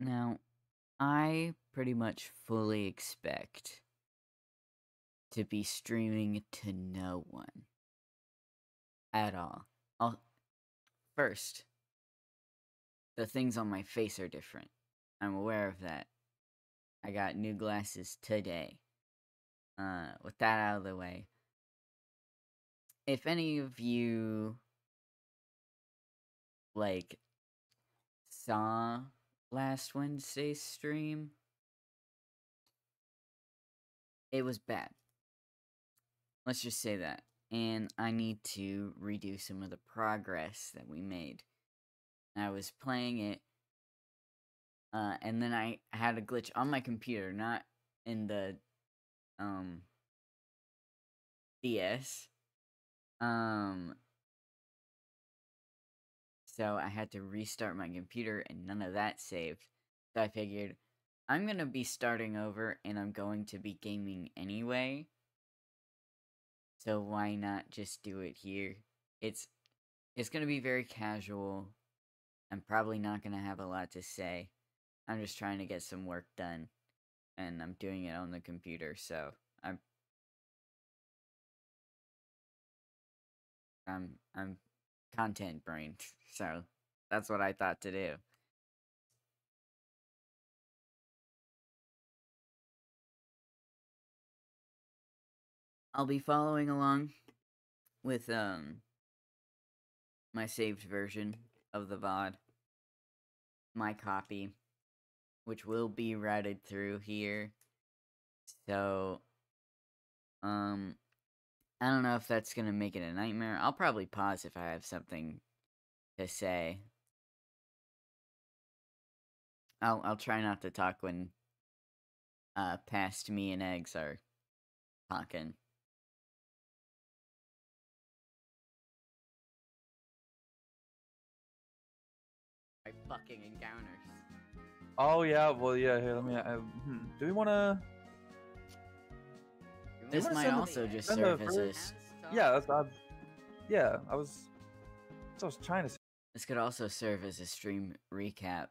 Now, I pretty much fully expect to be streaming to no one at all. I'll, first, the things on my face are different. I'm aware of that. I got new glasses today. Uh, with that out of the way, if any of you like saw last Wednesday's stream, it was bad. Let's just say that. And I need to redo some of the progress that we made. I was playing it, uh, and then I had a glitch on my computer, not in the um DS. Um so I had to restart my computer and none of that saved. So I figured I'm going to be starting over and I'm going to be gaming anyway. So why not just do it here? It's it's going to be very casual. I'm probably not going to have a lot to say. I'm just trying to get some work done and I'm doing it on the computer, so I'm I'm I'm content brain, so that's what I thought to do. I'll be following along with um my saved version of the VOD, my copy, which will be routed through here. So, um, I don't know if that's gonna make it a nightmare. I'll probably pause if I have something to say. I'll I'll try not to talk when uh past me and eggs are talking. My fucking encounters. Oh yeah, well yeah. Here, let me. Uh, hmm. Do we want to? This might also just serve as a first- s- Yeah, that's. I, yeah, I was. That's what I was trying to say. This could also serve as a stream recap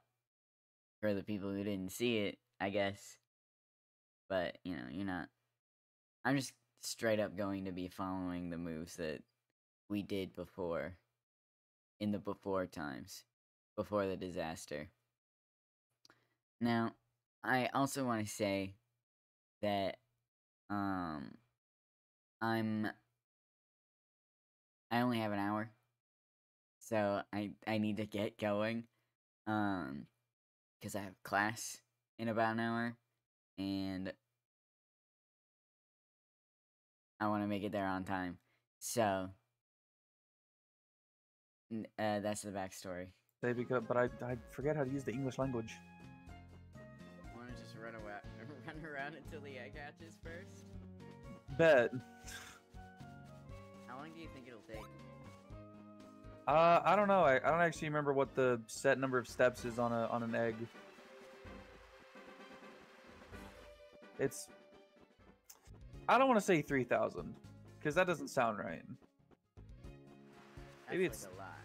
for the people who didn't see it, I guess. But, you know, you're not. I'm just straight up going to be following the moves that we did before. In the before times. Before the disaster. Now, I also want to say that, um, I'm. I only have an hour so I I need to get going, um, because I have class in about an hour, and I want to make it there on time. So, uh, that's the backstory. Say because, but I I forget how to use the English language. Want to just run away, run around until the egg hatches first? Bet. How long do you think it'll take? Uh, I don't know. I, I don't actually remember what the set number of steps is on a on an egg. It's. I don't want to say three thousand, because that doesn't sound right. Maybe That's it's- like a lot.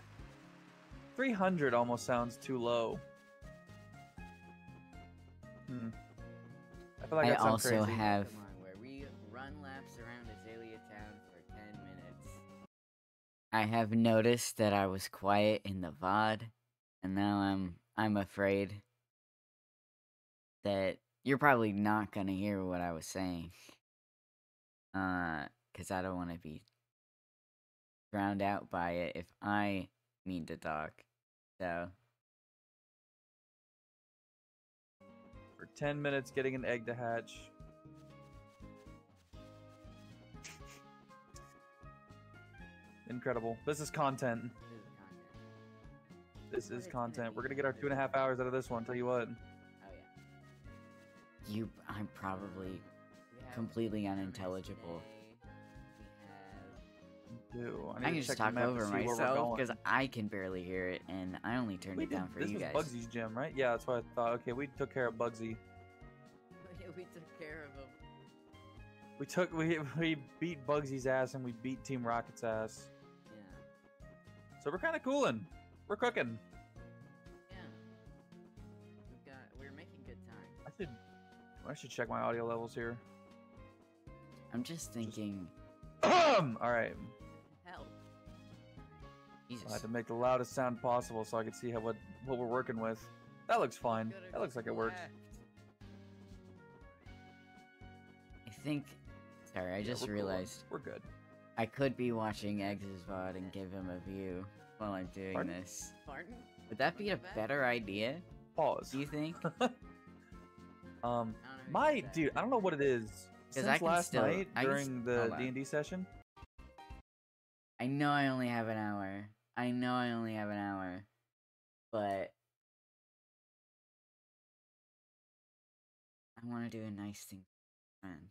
Three hundred almost sounds too low. Hmm. I feel like I also crazy. have I have noticed that I was quiet in the VOD, and now I'm I'm afraid that you're probably not gonna hear what I was saying. Uh, cause I don't want to be drowned out by it if I mean to talk. So for ten minutes getting an egg to hatch. Incredible. This is content. this is content. This is content. We're gonna get our two and a half hours out of this one. Tell you what. Oh yeah. You, I'm probably completely unintelligible. Ew, I, need can to just talk over see where we're myself because I can barely hear it, and I only turned We it did- down for this you was guys. Bugsy's gym, right? Yeah, that's what I thought. Okay, we took care of Bugsy. we took care of him. We took we we beat Bugsy's ass and we beat Team Rocket's ass. Yeah, So we're kind of cooling. We're cooking. yeah. We've got, I should I should check my audio levels here. I'm just thinking. All right. Help. Jesus. I had to make the loudest sound possible so I could see how what what we're working with. That looks fine. That looks like it works. I think. Sorry, I Yeah, just we're cool. realized We're good. I could be watching Eggs's VOD and give him a view while I'm doing Pardon? this. Would that be a better idea? Pause. Do you think? um, my dude, I don't know what it is. Since I can last still- night I can during the. D and D session, I know I only have an hour. I know I only have an hour. But I want to do a nice thing for a friend.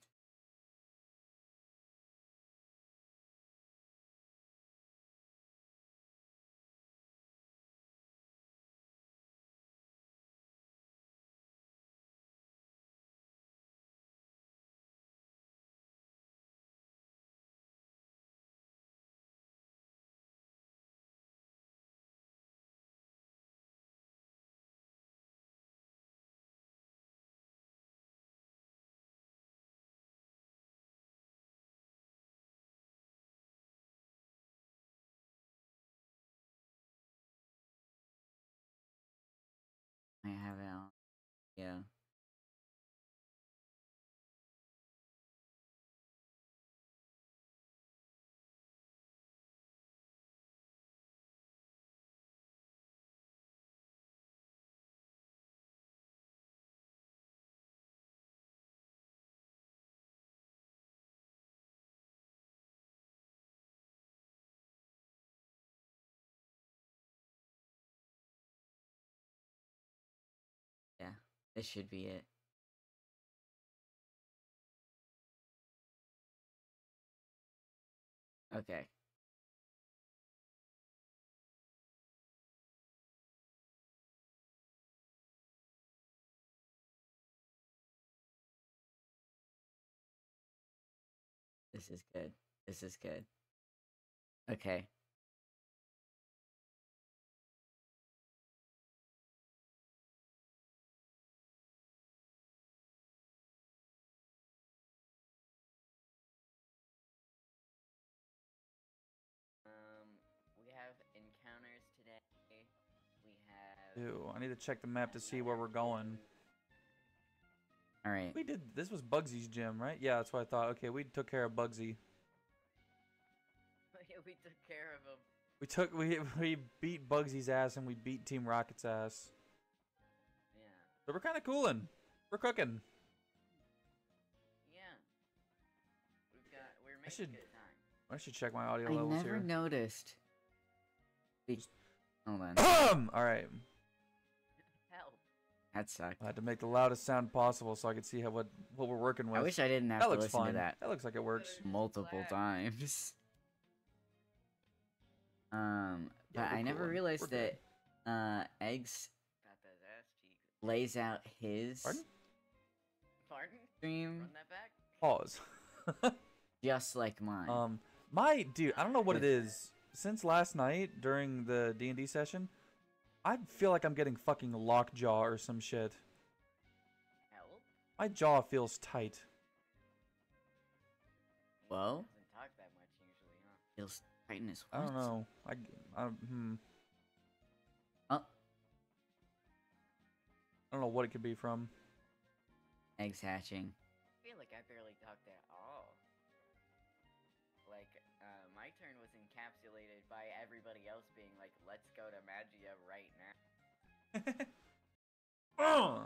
Have it on. Yeah. This should be it. Okay. This is good. This is good. Okay. Have. ew, I need to check the map to see where we're going. All right. We did. This was Bugsy's gym, right? Yeah, that's what I thought. Okay, we took care of Bugsy. Yeah, we took care of him. We took we we beat Bugsy's ass and we beat Team Rocket's ass. Yeah. So we're kind of cooling. We're cooking. Yeah. We've got. We're making should- good time. I should check my audio I levels never here. noticed. Be- Hold on. All right. Help. That sucked. I had to make the loudest sound possible so I could see how what what we're working with. I wish I didn't have that to looks listen fine. to that That looks like it works. multiple times. Um, but we're I never realized We're good. that uh eggs lays out his Pardon? Pardon? stream that back. Pause. just like mine. um, my dude, I don't know what it is. Since last night during the D and D session, I feel like I'm getting fucking lockjaw or some shit. Help. My jaw feels tight. well, Doesn't talk that much usually, huh? feels tighten his I don't know. I, I hmm. Oh, I don't know what it could be from. eggs hatching. I feel like I barely talked at by everybody else being like, let's go to Magia right now. Ugh.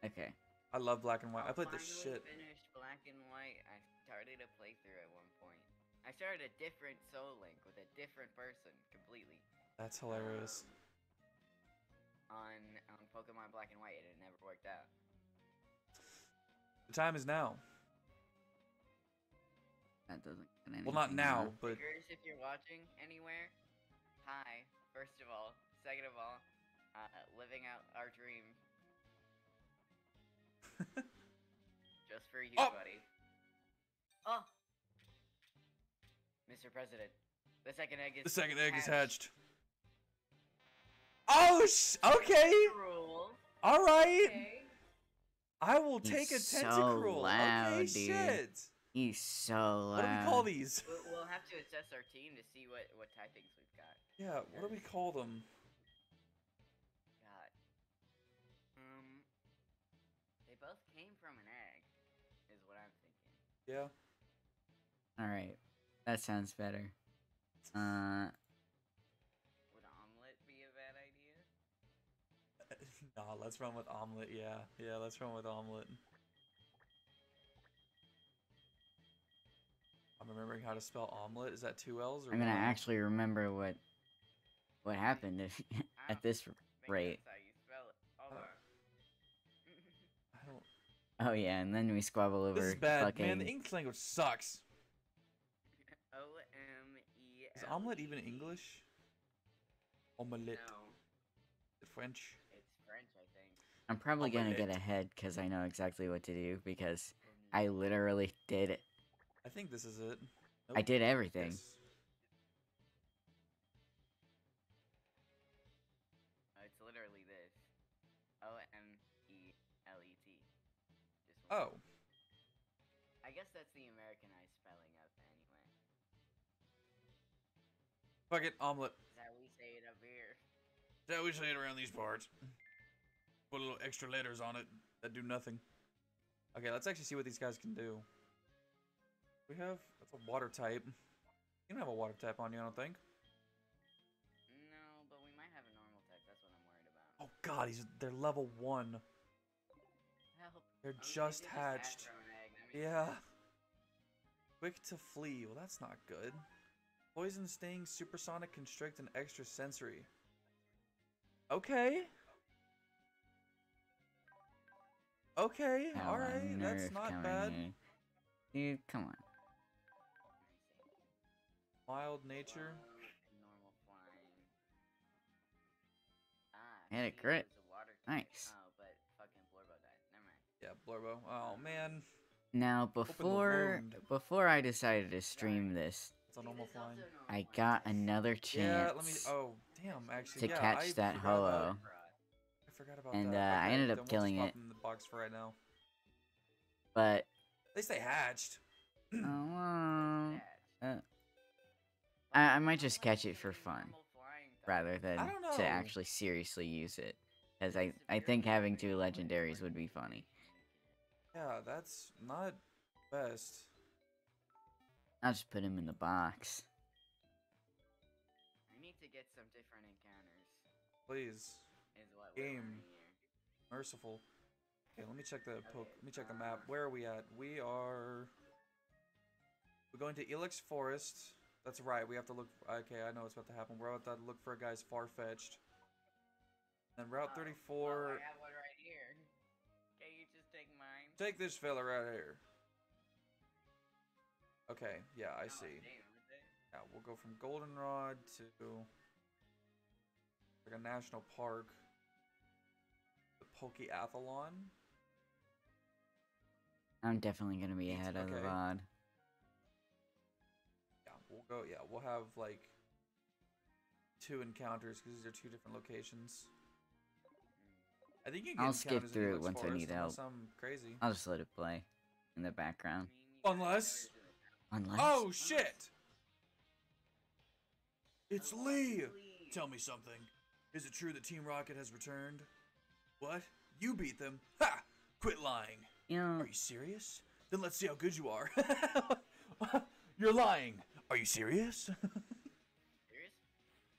Okay. I love black and white. I played the Finally shit. finished Black and White. I started a playthrough at one point. I started a different Soul Link with a different person completely That's hilarious. Um, on on Pokemon Black and White, and it never worked out. The time is now. That doesn't get anything Well, not now, up. but Figures, if you're watching anywhere, hi. First of all, second of all, uh, living out our dream just for you, Oh. buddy. Oh, Mr. President, the second egg is the second egg is hatched. hatched. Oh, sh- okay. Rules. All right. Okay. I will He's take a so loud, okay, dude. shit. He's so loud. What do we call these? We'll, we'll have to assess our team to see what what typings we've got. Yeah, what do we call them? God. Um. They both came from an egg, is what I'm thinking. Yeah. All right, that sounds better. Uh, Would omelet be a bad idea? nah, let's run with omelet. Yeah, yeah, let's run with omelet. I'm remembering how to spell omelet. Is that two L's or I'm gonna one? actually remember what what happened if, at this rate. That's how you spell it. Hold Uh, on. I don't. Oh yeah, and then we squabble over This is bad, fucking. man. The English language sucks. O M E. Is omelet even English? Omelette. No, French. it's French, I think. I'm probably gonna get ahead because I know exactly what to do because I literally did it. I think this is it. I did everything. Yes. Uh, it's literally this. O M E L E T. Oh, I guess that's the Americanized spelling of it anyway. fuck it, omelet. Is how we say it up here. That's how we say it around these parts. Put a little extra letters on it that do nothing. Okay, let's actually see what these guys can do. We have that's a water type. You don't have a water type on you, I don't think. No, but we might have a normal type. That's what I'm worried about. Oh god, he's they're level one. Help. They're Oh, just did hatched. from an egg. Yeah. sense. Quick to flee. Well, that's not good. Poison, sting, supersonic, constrict, and extra sensory. Okay. Okay, alright, that's not bad. here. Dude, come on. Mild nature. Flying, Normal flying. Ah, Hit a see, crit. a water. Nice. Oh, but fucking Blorbo died. Never mind. Yeah, Blurbo. Oh man, Now before before I decided to stream this, it's a normal flying. normal I got another Yeah, chance let me. Oh, damn. Actually, to yeah, catch I that forgot about- holo. I forgot about And, that. uh, I ended up then we'll just killing it. in the box for right now. But At least they hatched. oh, But well, uh, attached. I, I might just catch it for fun Normal flying type. rather than to actually seriously use it, because I I think having two legendaries would be funny. Yeah, that's not best. I'll just put him in the box. I need to get some different encounters. Please, Is what Game. merciful. Okay, let me check the poke. Let me check the map. Where are we at? We are. We're going to Ilex Forest. That's right. We have to look. Okay, I know what's about to happen. We're about to look for a guy's Farfetch'd. Then Route Oh, 34. Well, I have one right here. Can you just take mine? Take this fella right here. Okay, yeah, I Oh, see. damn. Yeah, we'll go from Goldenrod to like a national park. The Pokeathlon. I'm definitely gonna be Eat, ahead of the okay. VOD. We'll go. Yeah, we'll have like two encounters because these are two different locations. I think you can I'll skip through it once I need help. I'm crazy. I'll just let it play in the background. mean, you guys Unless- never do it. Unless Oh shit! It's Lee. Lee. Tell me something. Is it true that Team Rocket has returned? What? You beat them? Ha! Quit lying. you know, Are you serious? Then let's see how good you are. You're lying. Are you serious? Serious?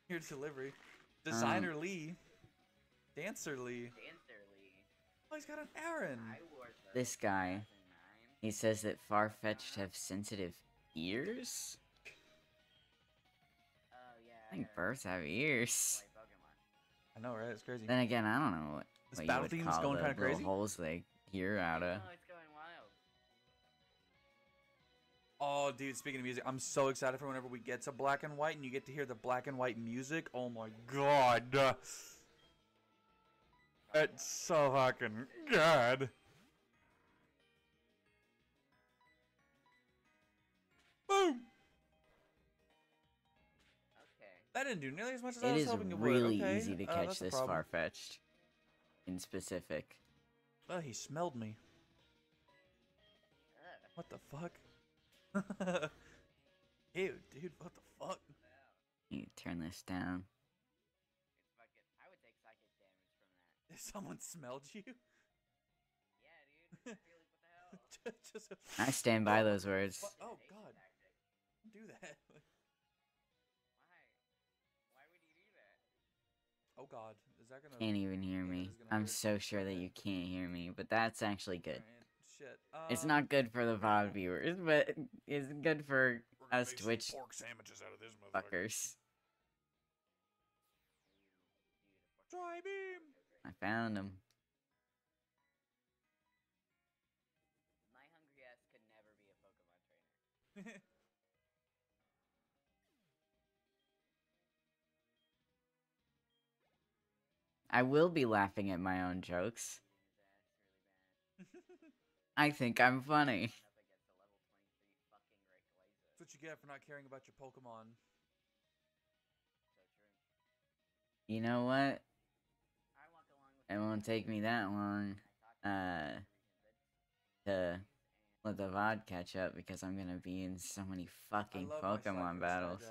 Your delivery. Um, Designer Lee. Dancer Lee. Dancer Lee. Oh, he's got an Aaron. I wore the This guy. he says that Farfetch'd have sensitive ears. Oh yeah. I think heard. birds have ears. I know, right? It's crazy. Then again, I don't know what, This what battle you theme's would call going kinda little crazy. holes they hear out of. Oh, dude, speaking of music, I'm so excited for whenever we get to black and white and you get to hear the black and white music. Oh my god. It's so fucking good. Boom! Okay. That didn't do nearly as much as I was hoping it would. It is really okay, easy to uh, catch a this problem. Farfetch'd in specific. Oh, he smelled me. What the fuck? Ew, dude, what the fuck? You turn this down. It's fucking. I would take psychic damage from that. Someone smelled you? Yeah, dude. Really, what the hell? Just a- I stand by oh, those words. Fu- Oh god, tactic. don't that. Why? Why would you do that? Oh god, is that gonna? Can't even hear me. this I'm hurt. so sure that you can't hear me, but that's actually good. Alright, Shit. It's um, not good for the VOD viewers, but it's good for We're gonna us Twitch pork sandwiches out of this motherfucker. fuckers. Try beam. I found them. My hungry ass could never be a Pokemon trainer. I will be laughing at my own jokes. I think I'm funny. Up against a level 23 fucking Rayquaza. That's what you get for not caring about your Pokemon. You know what? I walk along with It won't take me that long and to uh, every to let the VOD catch up because I'm gonna be in so many fucking I love my Pokemon battles.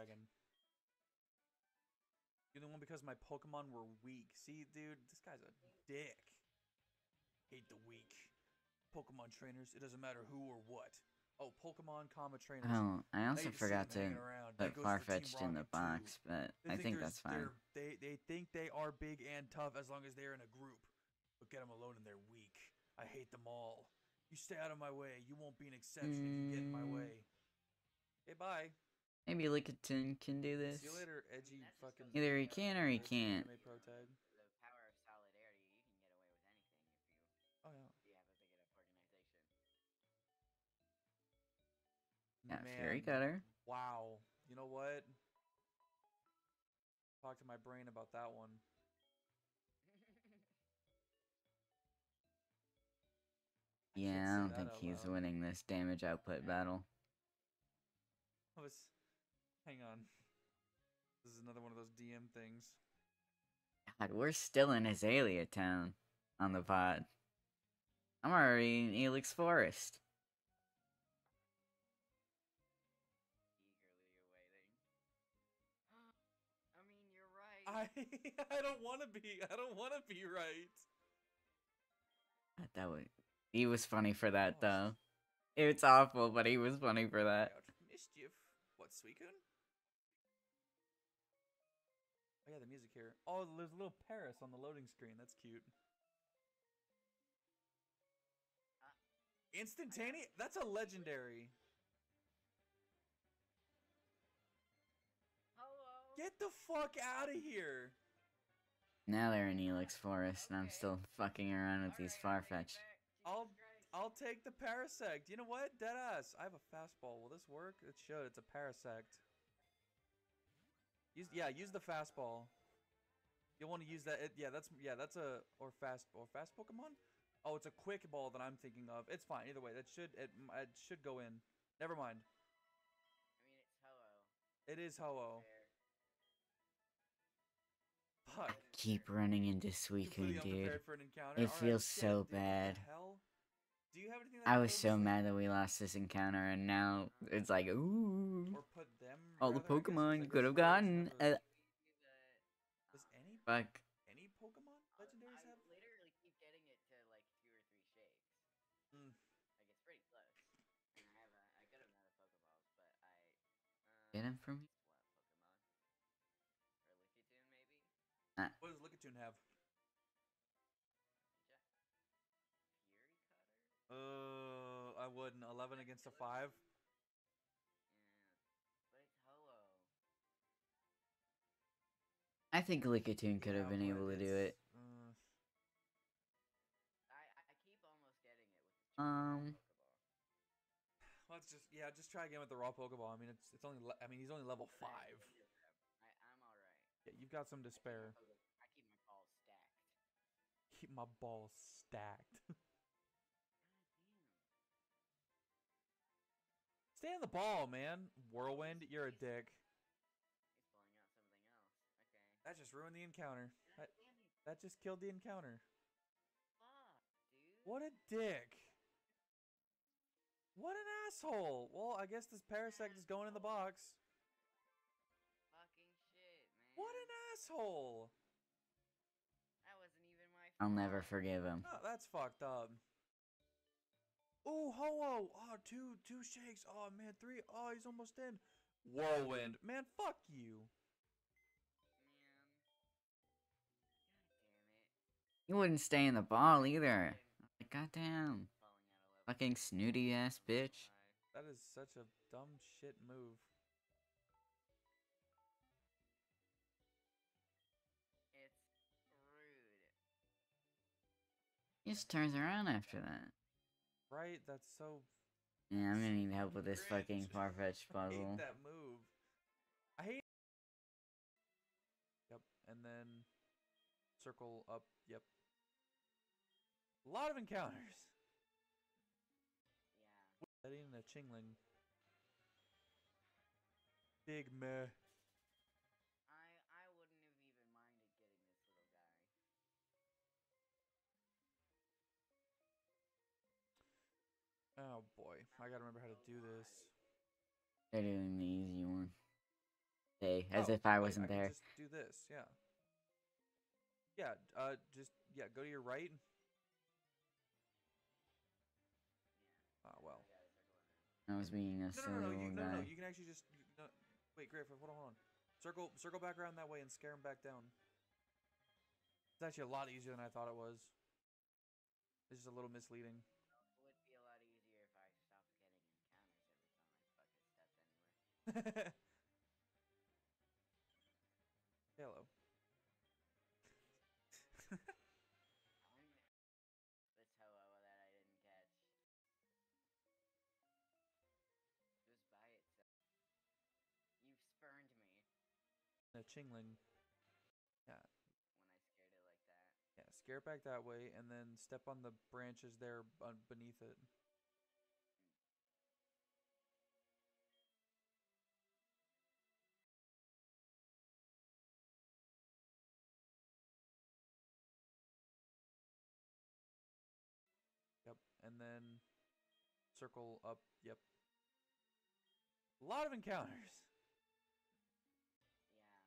You're the one because my Pokemon were weak. See, dude, this guy's a dick. Hate the weak. Pokemon trainers, it doesn't matter who or what. Oh, Pokemon, comma trainers. Oh, I also forgot to hanging around. put That goes for Team Farfetch'd in the Rocket, too. box, but They I think there's- that's fine. they're- They they think they are big and tough as long as they're in a group, but get them alone and they're weak. I hate them all. You stay out of my way. You won't be an exception if you get in my Mm. way. Hey, bye. Maybe Lickitung can do this. See you later, edgy That's just Either he can or he can't. anime pro tag. The power of solidarity, you can get away with anything Oh yeah. if you, if you Yeah, Fury Man, Cutter. Wow. You know what? Talk to my brain about that one. Yeah, I don't think he's loud. winning this damage output battle. I was. Hang on. This is another one of those DM things. God, we're still in Azalea Town on the pod. I'm already in Ilex Forest. I mean, you're right. I I don't want to be. I don't want to be right. That would. He was funny for that Oh, though. It's awful, but he was funny for that. Mischief. What, Suicune? Oh yeah, the music here. Oh, there's a little Paris on the loading screen. That's cute. Uh, Instantaneous? That's a legendary. Get the fuck out of here. Now they're in Ilex Forest, and I'm still fucking around with these Alright, bring Farfetch. back. I'll- I'll take the Parasect. You know what? Deadass. I have a fastball. Will this work? It should. It's a Parasect. Use yeah, use the fastball. You'll want to use that. It, yeah, that's yeah, that's a or fast or fast Pokemon. Oh, it's a quick ball that I'm thinking of. It's fine either way. That should it, it should go in. Never mind. I mean, it's Ho-Oh. It is Ho-Oh. Fair. Fuck. Keep running into Completely Suicune, dude. for an encounter. It feels shit, so dude, bad. Do you have anything? that I was so them? mad that we lost this encounter, and now it's like, ooh. Or put them. All the rather, I Pokemon you could have gotten. have Uh, Does any fuck. any Pokemon Uh, legendaries I have? literally keep getting it to like two or three shakes. Mm. Like it's pretty close. I have a, a good amount of Pokeballs, but I. Um, Get him from I wouldn't. Eleven against a five. Yeah. But it's Ho-Oh. I think Lickitung could Yeah, have been able to do it. uh, I, I keep almost getting it with the Um, Pokeball. let's just yeah, just try again with the raw Pokeball. I mean, it's it's only I mean he's only level five. I, I'm alright. Yeah, you've got some despair. I keep my balls stacked. Keep my balls stacked. Stay on the ball, man. Whirlwind, you're a dick. He's pulling out something else. Okay. That just ruined the encounter. That, that just killed the encounter. Fuck, dude. What a dick. What an asshole. Well, I guess this parasect is going in the box. Fucking shit, man. What an asshole. That wasn't even my fault. I'll never forgive him. Oh, that's fucked up. Ooh, ho Oh, uh, ah, two, two shakes. Oh, man, three. Oh, he's almost in. Whirlwind. Man, fuck you. Man. God damn it. He wouldn't stay in the ball either. Like, goddamn. Falling out of level. Fucking snooty ass bitch. That is such a dumb shit move. It's rude. He just turns around after that. Right? That's so. Yeah, I'm gonna need help with this Cringe. fucking Farfetch'd I hate puzzle. that move. I hate. Yep, and then circle up. Yep. A lot of encounters. Yeah. Setting a Chingling. Big meh. Oh boy, I gotta remember how to do this. They're doing the easy one. Hey, as Oh, if I wasn't can there. Just do this, yeah. Yeah, uh, just yeah, go to your right. Ah, well. I was being a No, silly no, no, no, you, no, no, guy. no, you can actually just no, wait, Griff, hold on, hold on. Circle, circle back around that way and scare him back down. It's actually a lot easier than I thought it was. It's just a little misleading. Encounters every time I fucking stepped anywhere. Hello. The Toho that I didn't catch. Just by itself. You spurned me A Chingling. Yeah, when I scared it like that. yeah. Scare it back that way, and then step on the branches there beneath it. Then circle up. Yep. A lot of encounters. Yeah.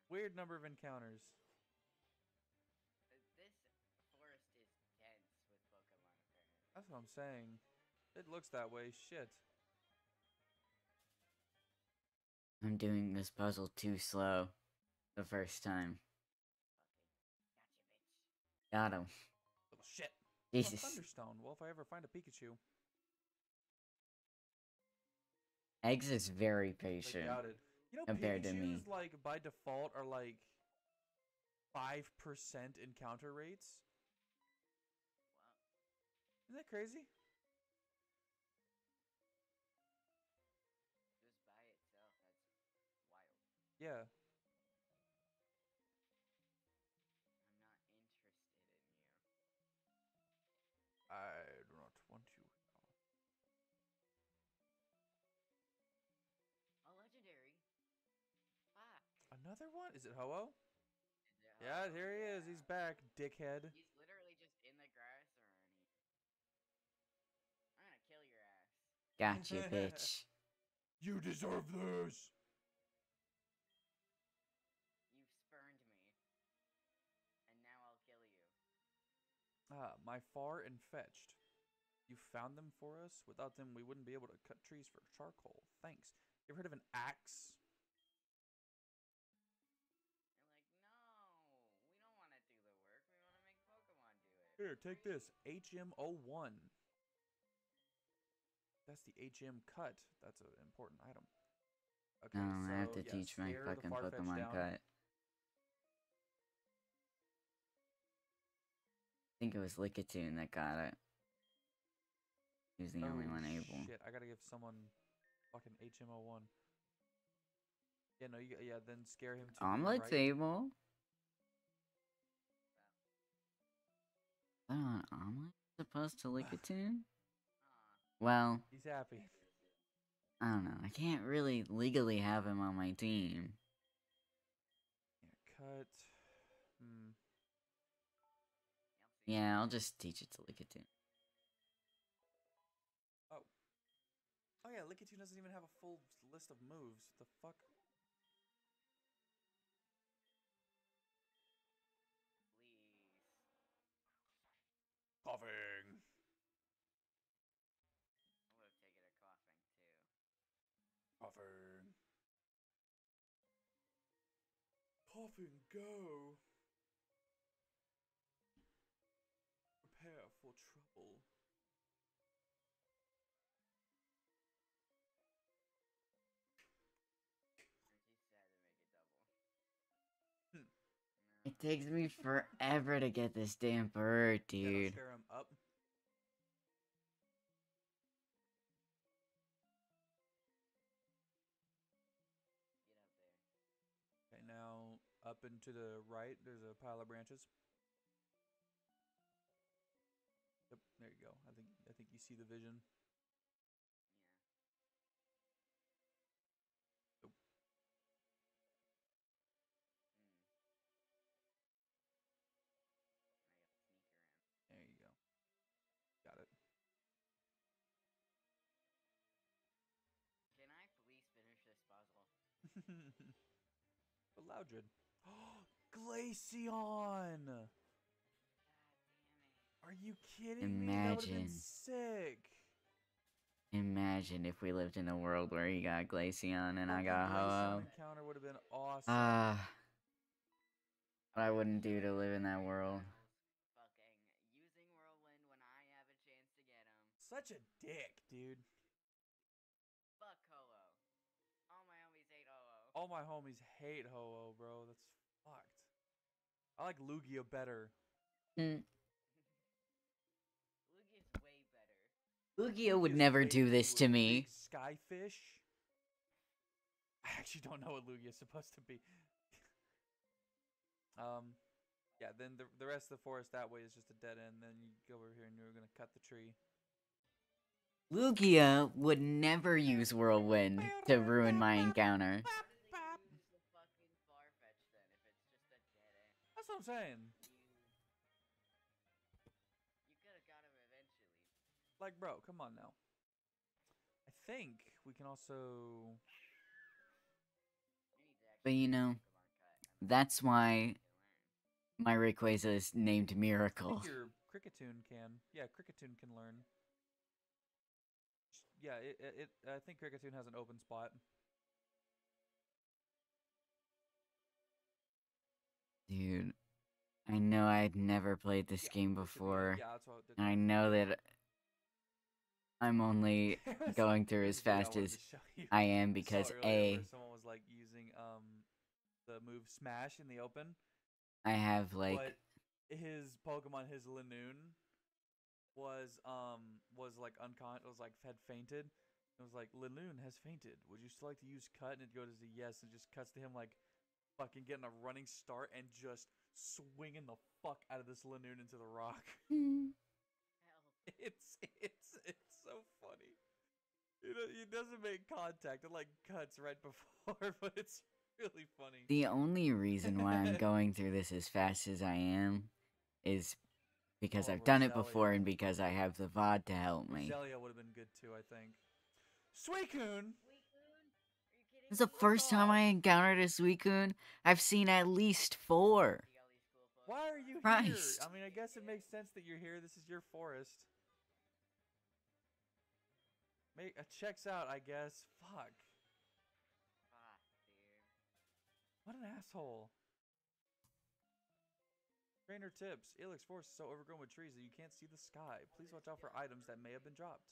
Weird number of encounters. This forest is dense with Pokemon apparently. That's what I'm saying. It looks that way. Shit. I'm doing this puzzle too slow. The first time. Fucking gotcha, bitch. Got him. Little. Jesus. Thunderstone. Well, if I ever find a Pikachu, Eggs is very patient. You know, compared to Pikachus, me. like by default, are like five percent encounter rates. Well, Isn't that crazy? just by itself, that's wild. Yeah. Another one? Is it Ho-Oh? Is it Yeah, Ho-Oh? here he is. He's back, dickhead. He's literally just in the grass or any. I'm gonna kill your ass. Gotcha, bitch. You deserve this. You've spurned me. And now I'll kill you. Ah, my far and fetched. You found them for us. Without them, we wouldn't be able to cut trees for charcoal. Thanks. You ever heard of an axe? Here, take this. HM01. That's the HM cut. That's an important item. Okay, No, so I have to yeah, teach my fucking Pokemon down. cut. I think it was Lickitung that got it. He was the only oh, one able. Shit, I gotta give someone fucking HM01. Yeah, no, you yeah, then scare him to the Omelet's right. able. on omelet? Supposed to lick a tune? Well, he's happy. I don't know. I can't really legally have him on my team. Yeah, cut. Hmm. Yeah, I'll just teach it to Lickitung. Oh. Oh yeah, Lickitung doesn't even have a full list of moves. What the fuck? Coughing. I would have taken a coughing too. Coughing. Coughing, go. Takes me forever to get this damn bird, Yeah, don't dude. him up. Get up there. Okay, now up and to the right, there's a pile of branches. Yep, there you go. I think I think you see the vision. Loudred. Glaceon! God. Are you kidding me? That would've been Imagine. sick. Imagine if we lived in a world where you got Glaceon and I got Glaceon Ho-Oh. encounter would have been awesome. Ah. what I wouldn't do to live in that world. Fucking using whirlwind when I have a chance to get him. Such a dick, dude. All my homies hate Ho-Oh, bro. That's fucked. I like Lugia better. Mm. Lugia's way better. Lugia would Lugia's never do this to me. Skyfish. I actually don't know what Lugia's supposed to be. um, yeah. Then the the rest of the forest that way is just a dead end. Then you go over here and you're gonna cut the tree. Lugia would never use Whirlwind to ruin my encounter. what I'm saying. You you could have got him eventually. Like, bro, come on now. I think we can also. You need to But you know, Pokemon cut. I mean, That's why my Rayquaza is named I Miracle. think your Kricketune can. Yeah, Kricketune can learn. Yeah, it, it, it. I think Kricketune has an open spot. Dude, I know I'd never played this game this would be- before. And I know that I'm only going through as fast as to show you. I am because A, someone was like using um the move Smash in the open, I have like but his Pokemon, his Lanoon, was um was like uncon was like had fainted. It was like Lanoon has fainted. Would you still like to use cut? And it goes to yes, and just cuts to him like fucking getting a running start and just swinging the fuck out of this Lanoon into the rock. Mm-hmm. Hell. It's it's it's so funny. It do- it doesn't make contact. It like cuts right before, but it's really funny. the only reason why I'm going through this as fast as I am is because Oh, I've done it before and because I have the VOD to help me. Zelia would have been good too, I think. Suicune! Suicune? Are you kidding This is the first time. I encountered a Suicune. I've seen at least four. See all these cool Why are you Christ. here? I mean, I guess it makes sense that you're here. This is your forest. Make it uh, checks out, I guess. Fuck. What an asshole. Trainer tips. Ilex Forest is so overgrown with trees that you can't see the sky. Please watch out for items that may have been dropped.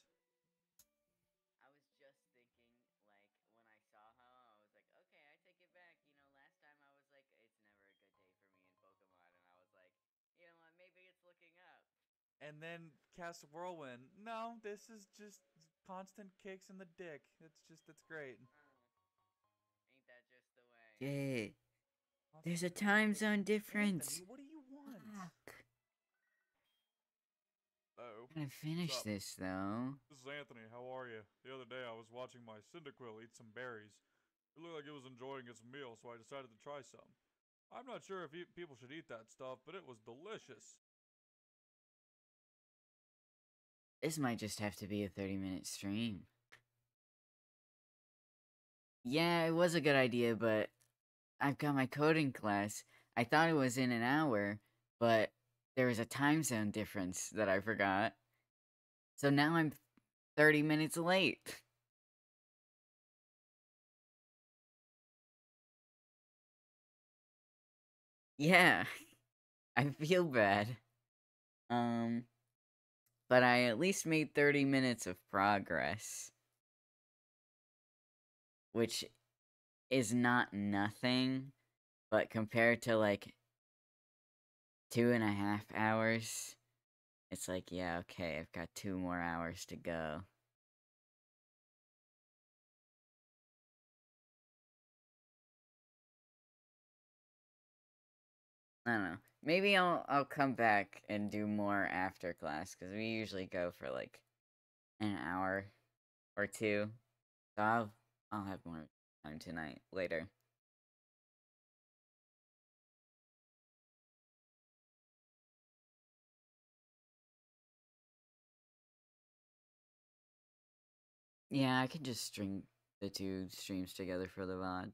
And then cast Whirlwind. No, this is just constant kicks in the dick. It's just, it's great. Oh. Ain't that just the way? Yeah. Constant There's a kicks in the time dick. zone Anthony, difference. what do you want? Fuck. Oh. I'm gonna finish this though. This is Anthony. How are you? The other day I was watching my Cyndaquil eat some berries. It looked like it was enjoying its meal, so I decided to try some. I'm not sure if e- people should eat that stuff, but it was delicious. This might just have to be a 30 minute stream. Yeah, it was a good idea, but I've got my coding class. I thought it was in an hour, but there was a time zone difference that I forgot. So now I'm 30 minutes late. Yeah, I feel bad. Um, but I at least made 30 minutes of progress. Which is not nothing, but compared to like two and a half hours, it's like, yeah, okay, I've got two more hours to go. I don't know. Maybe I'll I'll come back and do more after class because we usually go for like an hour or two. So I'll I'll have more time tonight later. Yeah, I can just string the two streams together for the VOD.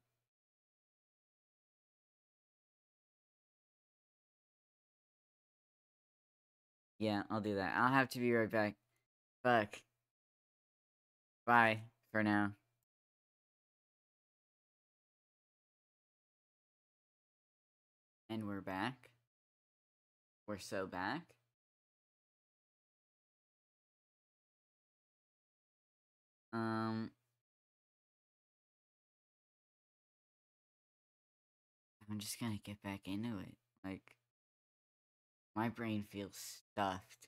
Yeah, I'll do that. I'll have to be right back. Fuck. Bye for now. And we're back. We're so back. Um. I'm just gonna get back into it. Like, my brain feels stuffed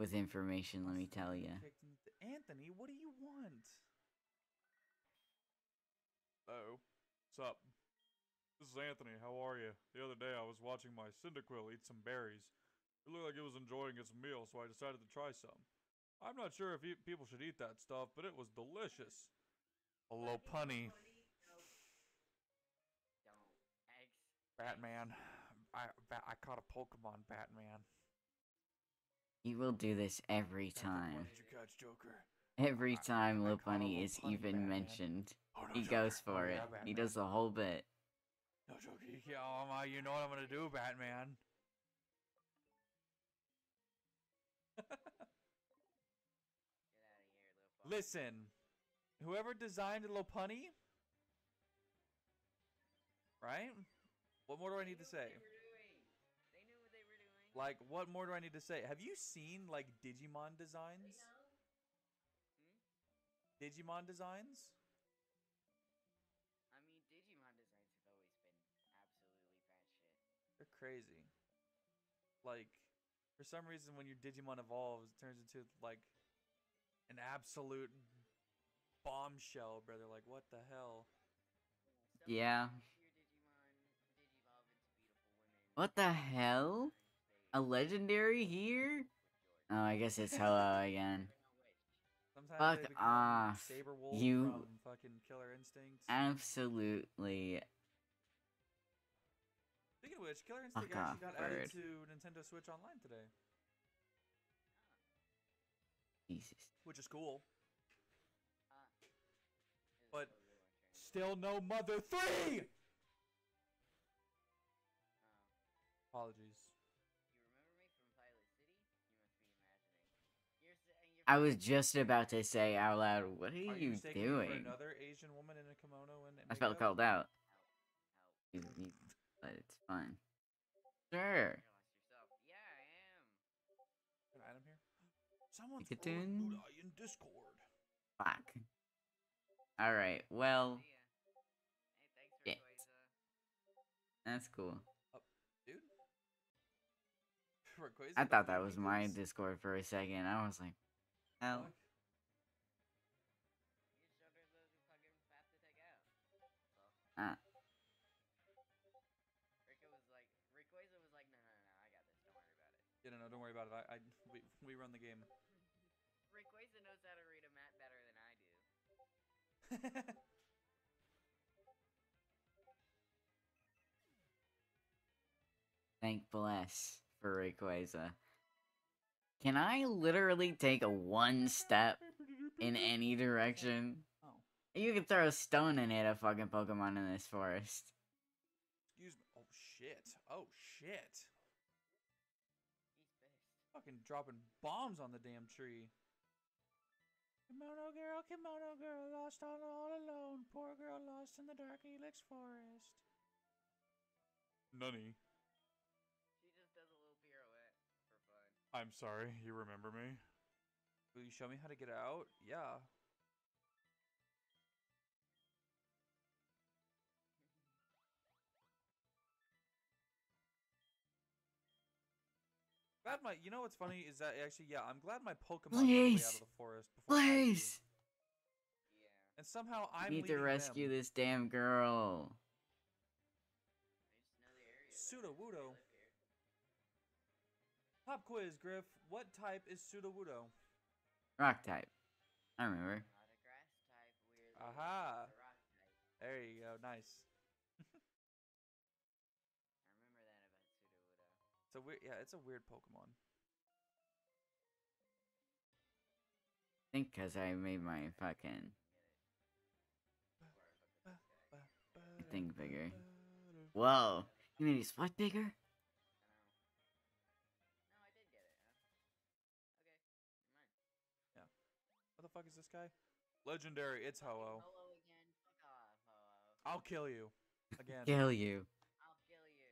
with information, let me tell you. Anthony, what do you want? Hello. What's up? This is Anthony. How are you? The other day I was watching my Cyndaquil eat some berries. It looked like it was enjoying its meal, so I decided to try some. I'm not sure if people should eat that stuff, but it was delicious. Hello, punny. Batman. I I caught a Pokemon, Batman. He will do this every time. You catch? Every time I Lil Bunny is even Batman. mentioned, Oh, no, he Joker. goes Oh, for yeah, it. Batman. He does the whole bit. No, Joker. Yeah, oh, my, you know what I'm gonna do, Batman. Get out of here. Listen, whoever designed Lopunny, right? What more do I need to say? Like, what more do I need to say? Have you seen like Digimon designs? Hmm? Digimon designs? I mean, Digimon designs have always been absolutely batshit. They're crazy. Like, for some reason, when your Digimon evolves, it turns into like an absolute bombshell, brother. Like, what the hell? Yeah. of your Digimon digivolve into beautiful women. What the hell? A legendary here? Oh, I guess it's hello again. bring a witch. Sometimes Fuck off, you- fucking Killer Instinct. Absolutely. Speaking of which, Killer Instinct Fuck actually off, got added bird. to Nintendo Switch Online today, Jesus. which is cool. But- totally one train. Still no Mother 3! Oh. Apologies. I was just about to say out loud, what are, Are you mistaking me doing? For another Asian woman in a kimono and I felt called out. Help. You- you- But it's fine. Sure. You lost yourself. Yeah, I am. An here? Someone's Pikachu? Buddha in Discord. Fuck. Alright, well, See. Hey, thanks for Shit. Uh. Quasar. that's cool. Oh, dude? Rayquaza I thought that was my Discord for a second. I was like, out. Ah. Rico was like, Rayquaza was like, no, no, no, I got this. Don't worry about it. Yeah, no, no, don't worry about it. I, I we, we run the game. Rayquaza knows how to read a map better than I do. Thank bless for Rayquaza. Can I literally take a one step in any direction? oh. You could throw a stone and hit a fucking Pokemon in this forest. Excuse me. Oh shit. Oh shit. Fucking dropping bombs on the damn tree. Kimono girl, kimono girl, lost all, all alone. Poor girl lost in the dark Ilex forest. Nunny, I'm sorry. You remember me? Will you show me how to get out? Yeah. Glad my, you know what's funny is that actually, yeah, I'm glad my Pokemon got way out of the forest before I Yeah. And somehow I'm We need to rescue them. this damn girl. They just know the area. Pseudo Wudo. They live here. Pop quiz, Griff. What type is Sudowoodo? Rock type. I remember. Not a grass type. Weirdly. Aha. Rock type. There you go. Nice. I remember that about Sudowoodo. So weird. Yeah, it's a weird Pokemon. I think because I made my fucking thing bigger. Whoa. You made his what bigger? This guy? Legendary. It's Fucking Ho-Oh. Ho-Oh again. Fuck off, Ho-Oh. I'll kill you. Again. Kill you. I'll kill you.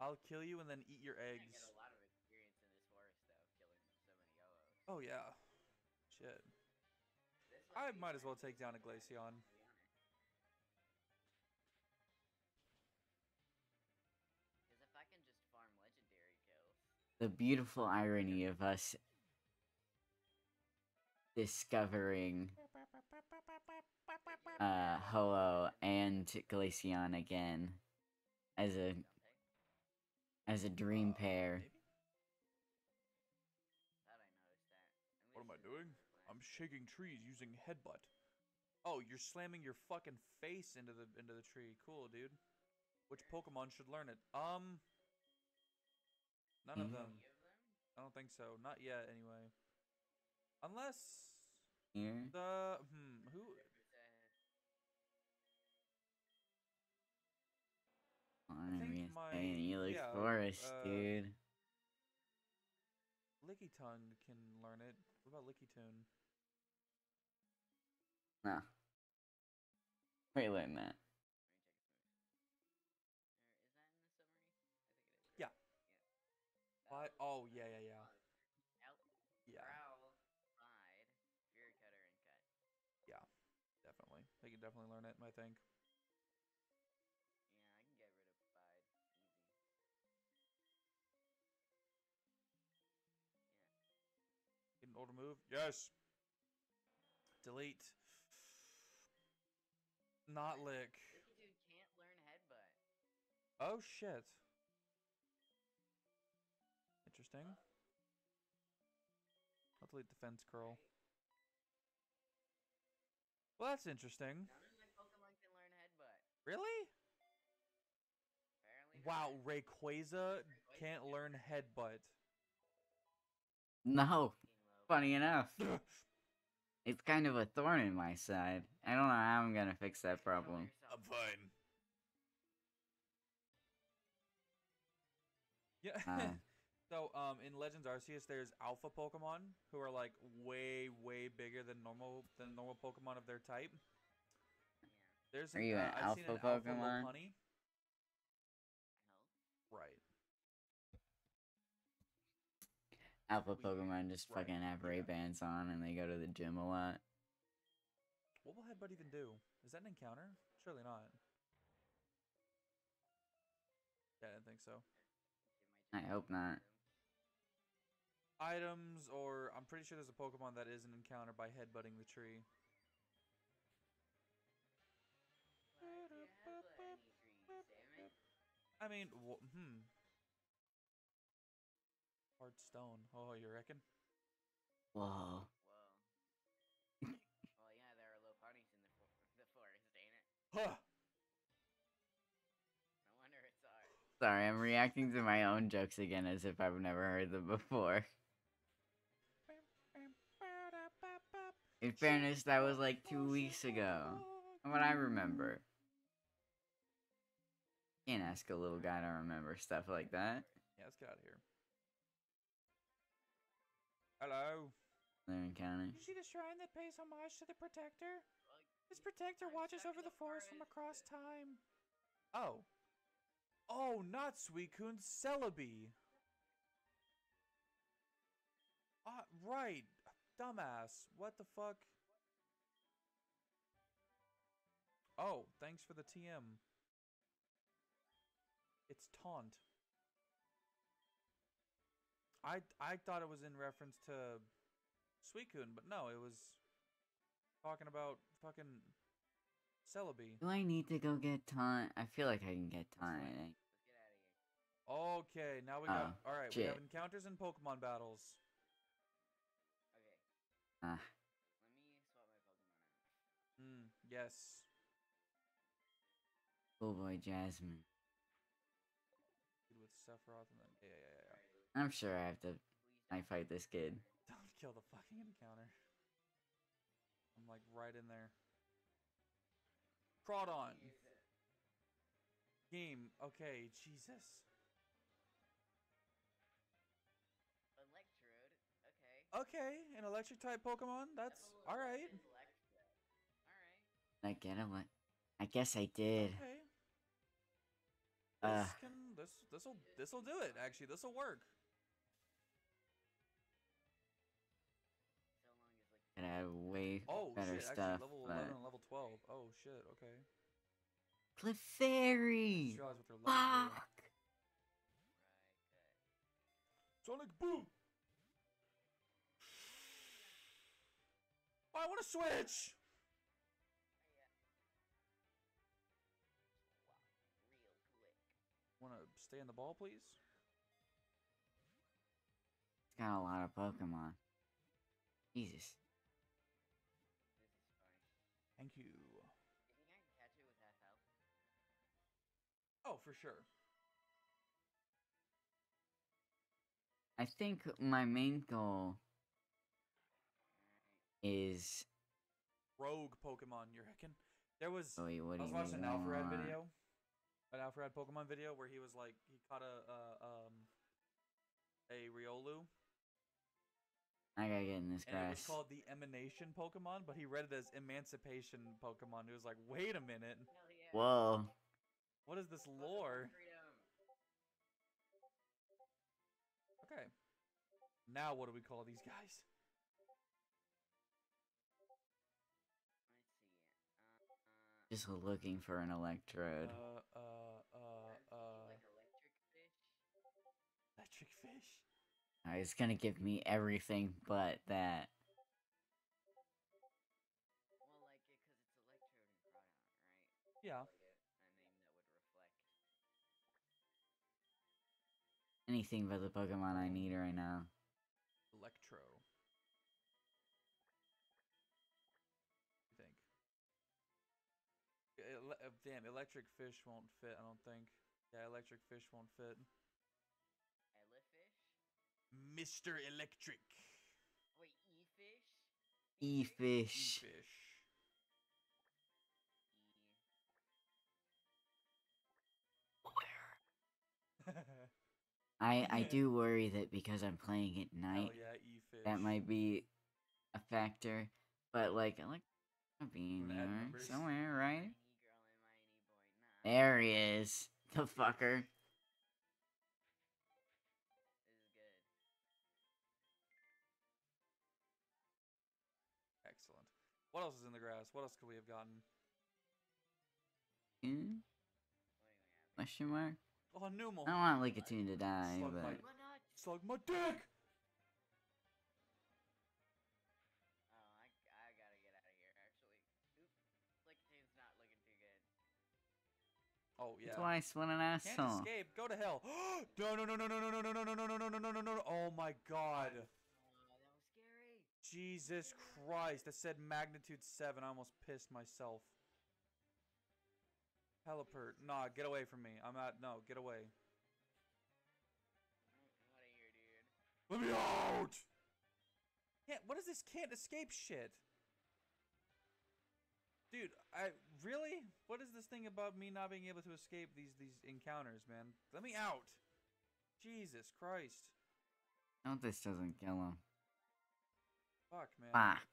I'll kill you and then eat your I eggs. get a lot of experience in this forest, though, killing so many Ho-Ohs. Oh yeah. Shit. This I might be as well take down a to Glaceon. Because if I can just farm legendary kills, The beautiful irony of us discovering uh Ho-Oh and Glaceon again as a as a dream Uh, pair. maybe? Thought I noticed that. And What am I doing? I'm shaking trees using headbutt. Oh, you're slamming your fucking face into the into the tree. Cool, dude. Which Pokemon should learn it? Um. None Mm. them. Any of them? I don't think so. Not yet, anyway. Unless Here. the hmm who Riverside. On think in my- Ilex yeah, Forest, uh, dude. Lickitung can learn it. What about Licky Tune? No. Wait, learn that. Let me check its moves. Or is that in the summary? I think it is. Yeah. What? Oh yeah yeah yeah. Think. Yeah, I can get rid of bide easy. Get an older move. Yes. Delete. Not lick. This dude can't learn headbutt. Oh shit. Interesting. I'll delete defense curl. Well, that's interesting. None of my Pokemon can learn headbutt. Really? Apparently. Wow, not. Rayquaza Rayquaza can't learn headbutt. No. Funny enough. It's kind of a thorn in my side. I don't know how I'm gonna fix that Control problem. yourself. fine. Yeah. Uh, so, um, in Legends Arceus, there's alpha Pokemon who are like way, way bigger than normal than normal Pokemon of their type. Yeah. There's Are an, you uh, an I've seen an alpha alpha Pokemon? Lopunny. Hell. Right. Alpha We- Pokemon just right, fucking have yeah. Ray Bans on and they go to the gym a lot. What will Headbutt even do? Is that an encounter? Surely not. Yeah, I didn't think so. I hope not. Items, or I'm pretty sure there's a Pokemon that is an encounter by headbutting the tree. I mean, wh- hmm. Hard stone. Oh, you reckon? Whoa. Whoa. well, yeah, there are low parties in the, for- the forest, ain't it? Huh. No wonder it's hard. Sorry, I'm reacting to my own jokes again as if I've never heard them before. In fairness, that was like two weeks ago. what I remember. Can't ask a little guy to remember stuff like that. Yeah, let's get out of here. Hello. Their encounter. You see the shrine that pays homage to the Protector? Well, This Protector watches over the the forest from across time. Oh. Oh, not Suicune, Celebi. Ah, right. Dumbass. What the fuck? Oh, thanks for the TM. It's taunt. I I thought it was in reference to Suicune, but no, it was talking about fucking Celebi. Do I need to go get taunt? I feel like I can get taunt. get out of here. Okay, now we got. Oh, all right, we have encounters and Pokemon battles. Okay, Ah, let me swap my Pokemon out. Hmm. Yes. cool boy Jasmine. Dude With Sephiroth and then yeah yeah yeah. yeah. I'm sure I have to. I fight this kid. Don't kill the fucking encounter. I'm like right in there. Crawdon. Game. Okay, Jesus. Electrode. Okay. Okay, an electric type Pokemon. That's all right. All right. I get him. I guess I did. Okay. Uh, This can this this'll this'll do it. Actually, this'll work. And long as like could have way Oh better shit! stuff. actually, level but... eleven and level twelve. Oh shit. Okay. Clefairy! Just realized what their levels were. Fuck! right. Sonic Boom. I want to switch. Stay in the ball, please? It's got a lot of Pokemon. Jesus. This is fine. Thank you. Do you think I can catch it with half health? Oh, for sure. I think my main goal is. Rogue Pokemon, you reckon? There was. Oh, wait, what I do was you watching an Alpharad want? video, an Alpharad Pokemon video where he was like he caught a uh, um a Riolu, I gotta get in this and it was called the Emanation Pokemon, but he read it as Emancipation Pokemon. It was like, wait a minute, Hell yeah. Whoa. what is this lore? Okay, now what do we call these guys? Let's see. Uh, uh, Just looking for an Electrode. Uh, uh, Uh, it's gonna give me everything but that. Well, like it, cause it's electrode and Crawdon, right? Yeah. Like a, a name that would reflect. Anything but the Pokemon I need right now. Electro. You think? Ele- damn, electric fish won't fit. I don't think. Yeah, electric fish won't fit. Mr. Electric. Wait, E Fish? E Fish. E Fish. I I do worry that because I'm playing at night, yeah, that might be a factor. But like, I like being there somewhere, right? There he is, the fucker. What else is in the grass? What else could we have gotten? Hmm? What do you have? Question mark? Oh, Numel. I don't want Lickitung to die, Slug but bite. What not? Slug my dick. Oh, I, I gotta get out of here. Actually, oop, Lickitung's not looking too good. Oh yeah. twice. What an Can't asshole! escape. Go to hell. no, no, no, no, no, no, no, no, no, no, no, no, no, no, no, no. Oh my god. Oh, that was scary. Jesus Christ. That said magnitude 7. I almost pissed myself. Pelipper. Nah, get away from me. I'm out. No, get away. I'm out of here, dude. Let me out! Can't, what is this can't escape shit? Dude, I really? What is this thing about me not being able to escape these these encounters, man? Let me out. Jesus Christ. I hope this doesn't kill him. Fuck, man. Fuck.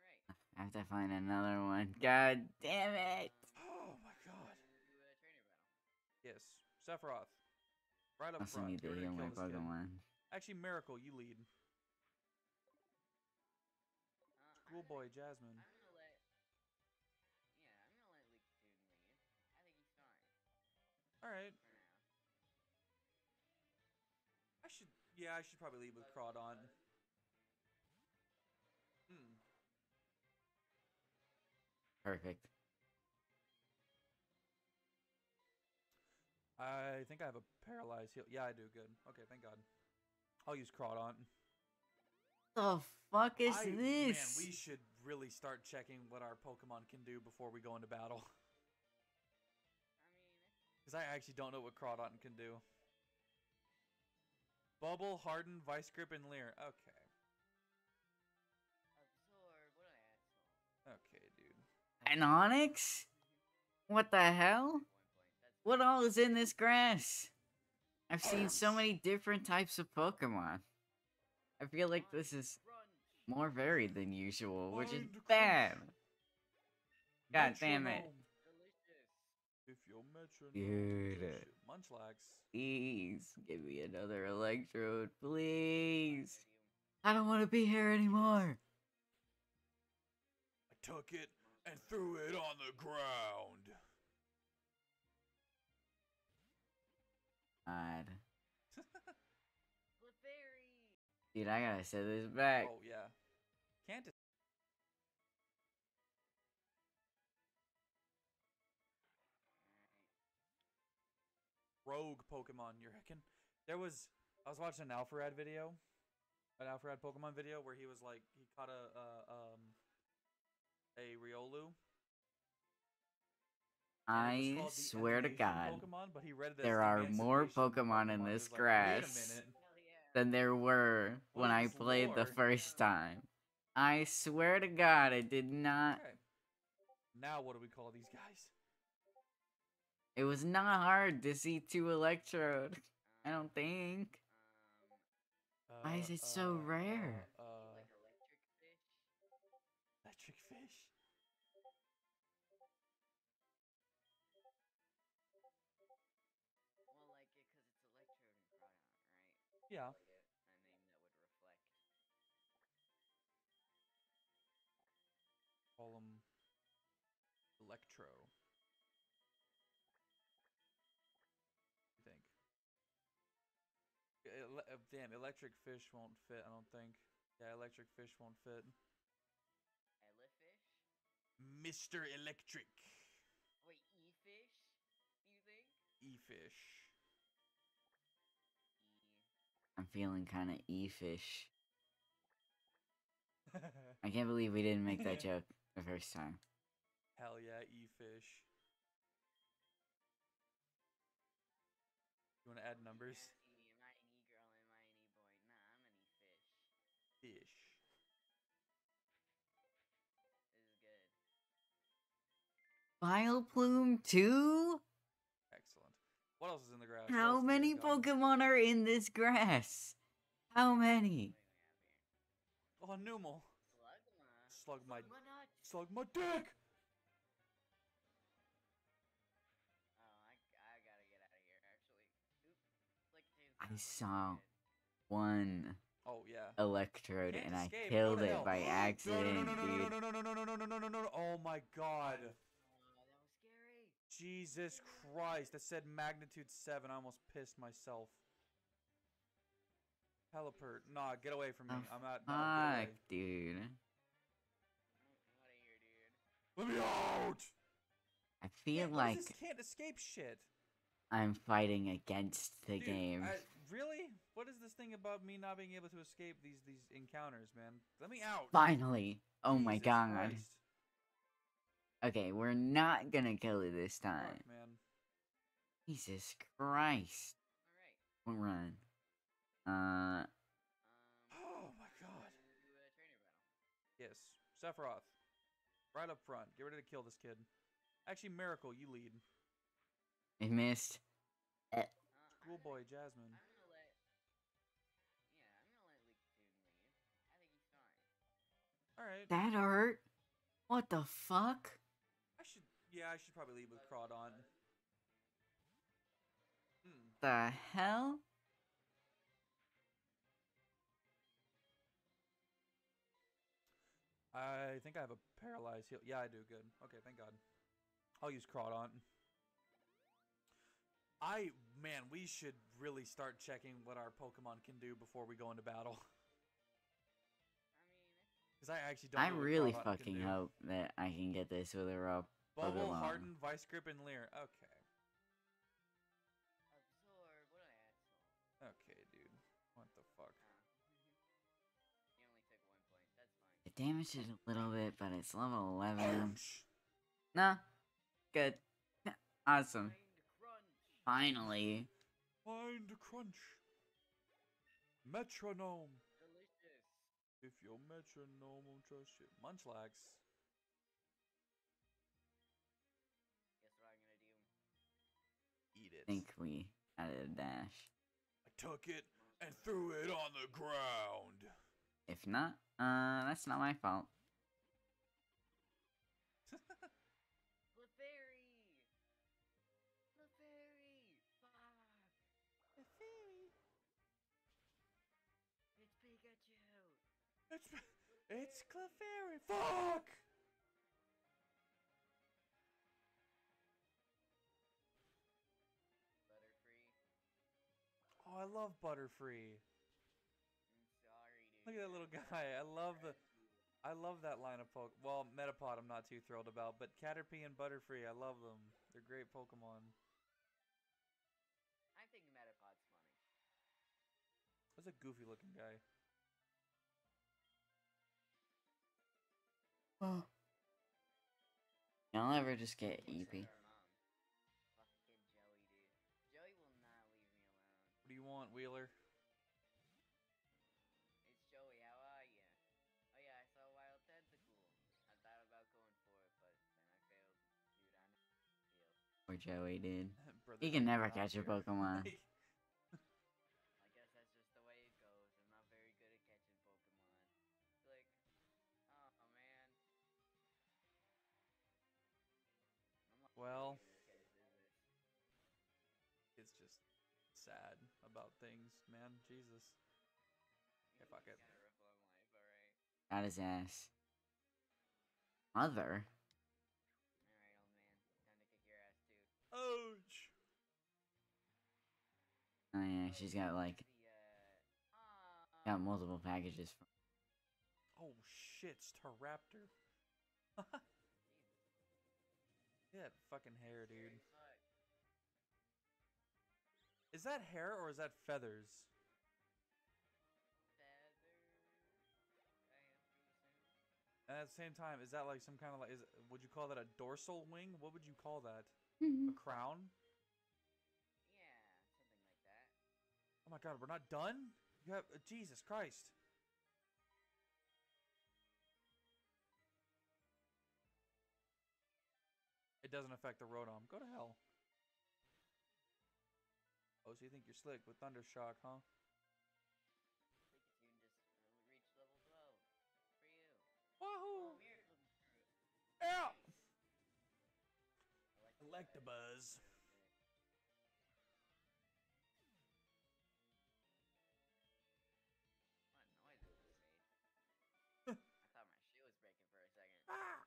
Alright. I have to find another one. God damn it. Oh my god. Do a trainer battle. Yes. Sephiroth. Right up I also front. need to You're gonna heal my kill this kid. Pokemon. Actually, Miracle, you lead. Uh, Schoolboy gonna- Jasmine. I'm gonna let. Yeah, I'm gonna let Lickitung lead. I think he's fine Alright. Yeah, I should probably lead with Crawdon. Hmm. Perfect. I think I have a paralyzed heal. Yeah, I do. Good. Okay, thank God. I'll use Crawdon. The fuck is I- this? Man, we should really start checking what our Pokemon can do before we go into battle. I mean, Because I actually don't know what Crawdon can do. Bubble, Harden, Vice Grip, and Leer. Okay. absorb. What an asshole. Okay, dude. An Onix? What the hell? One point. That's What all is in this grass? I've seen so many different types of Pokemon. I feel like this is more varied than usual, which is bad. God damn it. Metronome. Delicious. If your metronome Dude. Tells you- Munchlax. Please, give me another electrode, please. I don't want to be here anymore. I took it and threw it on the ground. God. Dude, I gotta set this back. Oh yeah. Can't Rogue Pokemon, you reckon? There was I was watching an Alpharad video, an Alpharad Pokemon video where he was like he caught a uh, um a Riolu. and it was I swear to God, Pokemon, but he read there are more Emancipation Pokemon in It this was like, grass. Wait a minute. Hell yeah. than there were What when is I this played the first time. I swear to God, I did not. Okay. Now what do we call these guys? It was not hard to see two Electrode. I don't think. Um, Why is it so rare? Uh, uh, electric fish. electric fish. Well, like it because it's electrode and Crawdon, right? Yeah. Ele- uh, damn, electric fish won't fit. I don't think. Yeah, electric fish won't fit. Elefish? Mr. Electric. Wait, E-fish? You think? E-fish. E. I'm feeling kind of E-fish. I can't believe we didn't make that joke the first time. Hell yeah, E-fish. You want to add numbers? Vileplume 2? Excellent. What else is in the grass? How else do we many? Pokemon are in this grass? How many? What do we have here? Oh, Numel. Slugma. Slug my Slugma slug my dick. Oh, I, I gotta get out of here, actually. Oop. Like, dude, I it's saw good. one Oh yeah. Electrode Can't and I escape, go killed to it hell. by No, no, accident, no, no, no, dude. no, no, no, no, no, no, no, no, no, no, no. Oh my god. Oh, that was scary. Jesus Christ. That said magnitude 7. I almost pissed myself. Pelipper. Nah, get away from me. The I'm not. No. Fuck, dude. I'm out of here, dude. Let me out! I feel Man, like this can't escape shit. I'm fighting against the Dude, game. I, really? What is this thing about me not being able to escape these these encounters, man? Let me out. Finally! Oh my god. Christ. Okay, we're not gonna kill it this Fuck, time. man. Jesus Christ. Alright. What run? Uh, Um, Oh my god. do a trainer battle. Yes. Sephiroth. Right up front. Get ready to kill this kid. Actually, Miracle, you lead. It missed. Uh, Schoolboy I'm Jasmine. gonna let. Yeah, I'm gonna let Leak lead. I think he's fine. Alright. That hurt. What the fuck? I should. Yeah, I should probably leave with Crawdon. Hmm. The hell? I think I have a paralyzed heal. Yeah, I do. Good. Okay, thank God. I'll use Crawdon. I man, we should really start checking what our Pokemon can do before we go into battle. I mean, Because I actually don't. I really Crawdon fucking hope that I can get this with a raw Bubble, Pokemon. Harden, Vice Grip, and Leer. Okay. absorb. What an asshole. Okay, dude. What the fuck? Ah. He only took one point. That's fine. It damaged it a little bit, but it's level 11. nah. Good. awesome. Mind crunch. Finally. Mind crunch. Metronome. Delicious. If your metronome won't trust you. Munchlax. Think we added a dash. I took it and threw it on the ground. If not, uh, that's not my fault. Clefairy. Clefairy. Fuck. The fairy. It's Pikachu. It's it's Clefairy. Fuck. I love Butterfree. I'm sorry, dude. Look at that little guy. I love the. I love that line of poke. Well, Metapod, I'm not too thrilled about, but Caterpie and Butterfree, I love them. They're great Pokemon. I think Metapod's funny. That's a goofy looking guy. Y'all ever just get EP? Wheeler? It's Joey, how are ya? Oh yeah, I saw a wild tentacle. I thought about going for it, but then I failed. Dude, I know. Deal. Or Joey did. Brother, He can never not catch a. Pokemon. I guess that's just the way it goes. I'm not very good at catching Pokemon. Click. Oh man. I'm Well. Got his ass. Mother? Alright, old man. Time to kick your ass too. Ouch. Oh yeah, she's got like uh, got multiple packages from Oh shit, it's Staraptor. yeah, fucking hair, dude. Is that hair or is that feathers? Feathers. And at the same time, is that like some kind of like? Is would you call that a dorsal wing? What would you call that? A crown? Yeah, something like that. Oh my god, we're not done. You have uh, Jesus Christ. It doesn't affect the Rotom. Go to hell. Oh, so you think you're slick with Thunder Thundershock, huh? Wahoo! Oh, Miracle Fruit. Yeah. Electabuzz. What noise it just made? I thought my shoe was breaking for a second. Ah!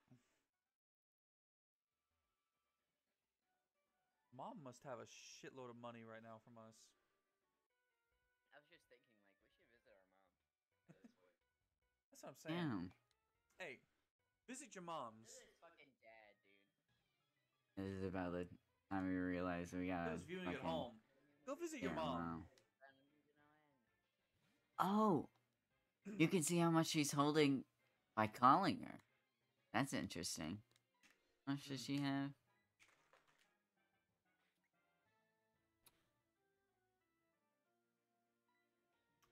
Mom must have a shitload of money right now from us. I was just thinking, like, we should visit our mom. That's what I'm saying. Damn. Hey, visit your moms. Visit his fucking dad, dude. This is about the time we realize we got Those viewing at home. Go visit your mom. wow. Found a new no end. Oh, you can see how much she's holding by calling her. That's interesting. How much does hmm. she have?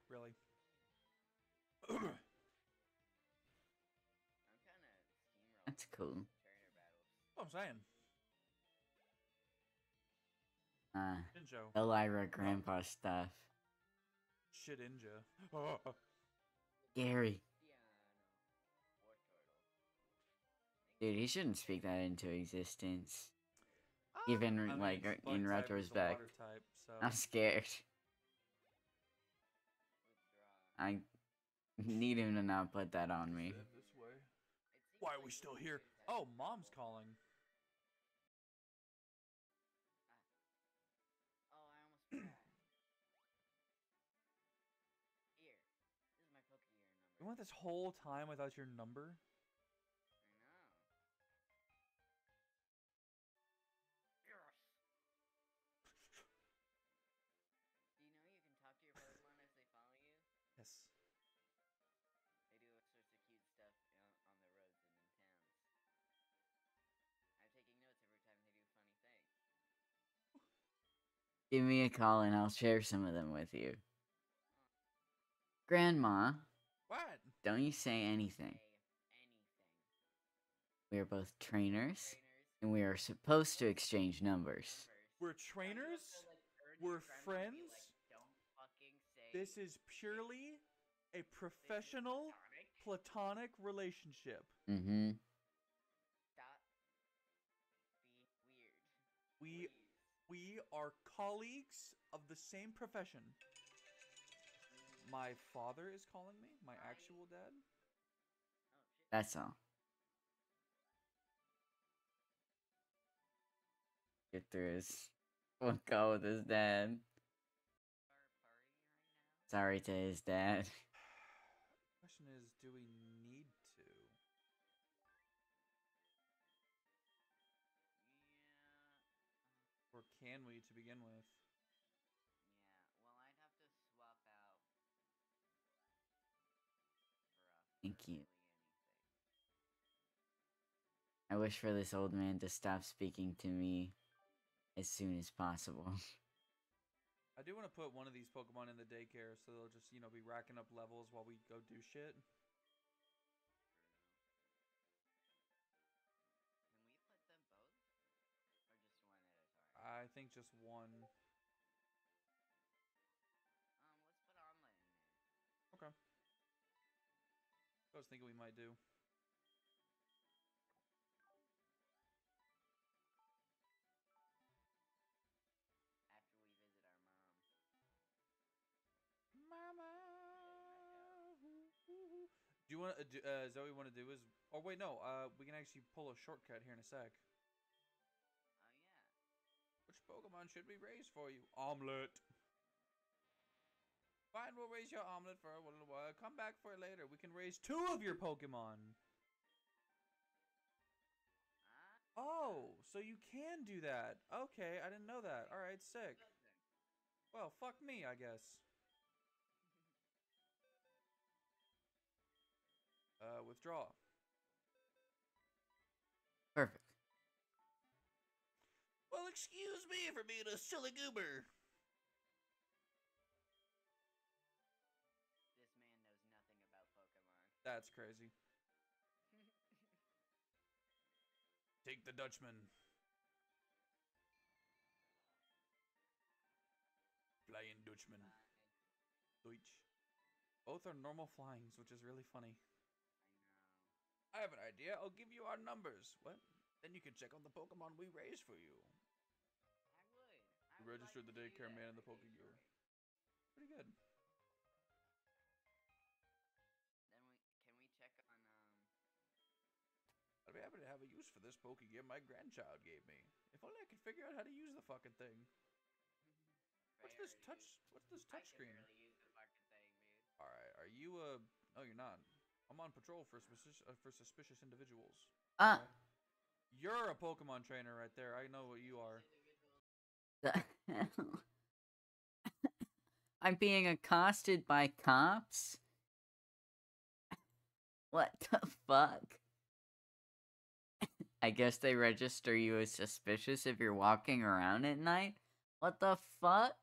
Really? That's cool. What I'm saying. Uh, Ninja. Elira grandpa stuff. Shit ninja. Gary. Piano. War turtle. Dude, he shouldn't speak that into existence. Even, I mean, like, in bug type, it's a retrospect. type, so. I'm scared. I need him to not put that on me. Said this way. It seems Why are we still here? Oh, mom's calling. Oh, I almost forgot. Here. This is my Pokegear number. You went this whole time without your number? Give me a call and I'll share some of them with you. Grandma, What? don't you say anything. We are both trainers, and we are supposed to exchange numbers. We're Why do you have trainers? to, like, urge We're your grandma to be friends? like, Don't fucking say This is purely a professional, platonic. relationship. Mm-hmm. Be weird. We. We are colleagues of the same profession. My father is calling me, my actual dad. That's all. Get through his phone call with his dad. Our party right now. Sorry to his dad. Thank you. I wish for this old man to stop speaking to me as soon as possible. I do want to put one of these Pokemon in the daycare so they'll just, you know, be racking up levels while we go do shit. Can we put them both? Or just one at a time? I think just one. Was thinking we might do. After we visit our mom. Mama. Do you want to, do, uh, Zoe want to do is, oh wait, no, uh, we can actually pull a shortcut here in a sec. Oh yeah. Which Pokemon should we raise for you? Omelette. Fine, we'll raise your omelet for a little while. Come back for it later. We can raise two of your Pokemon. Oh, so you can do that. Okay, I didn't know that. All right, sick. Well, fuck me, I guess. Uh, withdraw. Perfect. Well, excuse me for being a silly goober. That's crazy. Take the Dutchman. Flying Dutchman. Ah, Fine. Deutsch. Both are normal flyings, which is really funny. I know. I have an idea. I'll give you our numbers. What? Then you can check on the Pokemon we raise for you. I would. I You would registered like the daycare man in the Pokegear. Pretty good. For this Pokegear my grandchild gave me. If only I could figure out how to use the fucking thing. What's this touch? What's this I touch screen? barely use the fucking thing, dude. All right. Are you uh? No, you're not. I'm on patrol for suspicious uh, for suspicious individuals. Ah, You're a Pokemon trainer right there. I know what you are. Individuals. the hell? I'm being accosted by cops? What the fuck? I guess they register you as suspicious if you're walking around at night? What the fuck?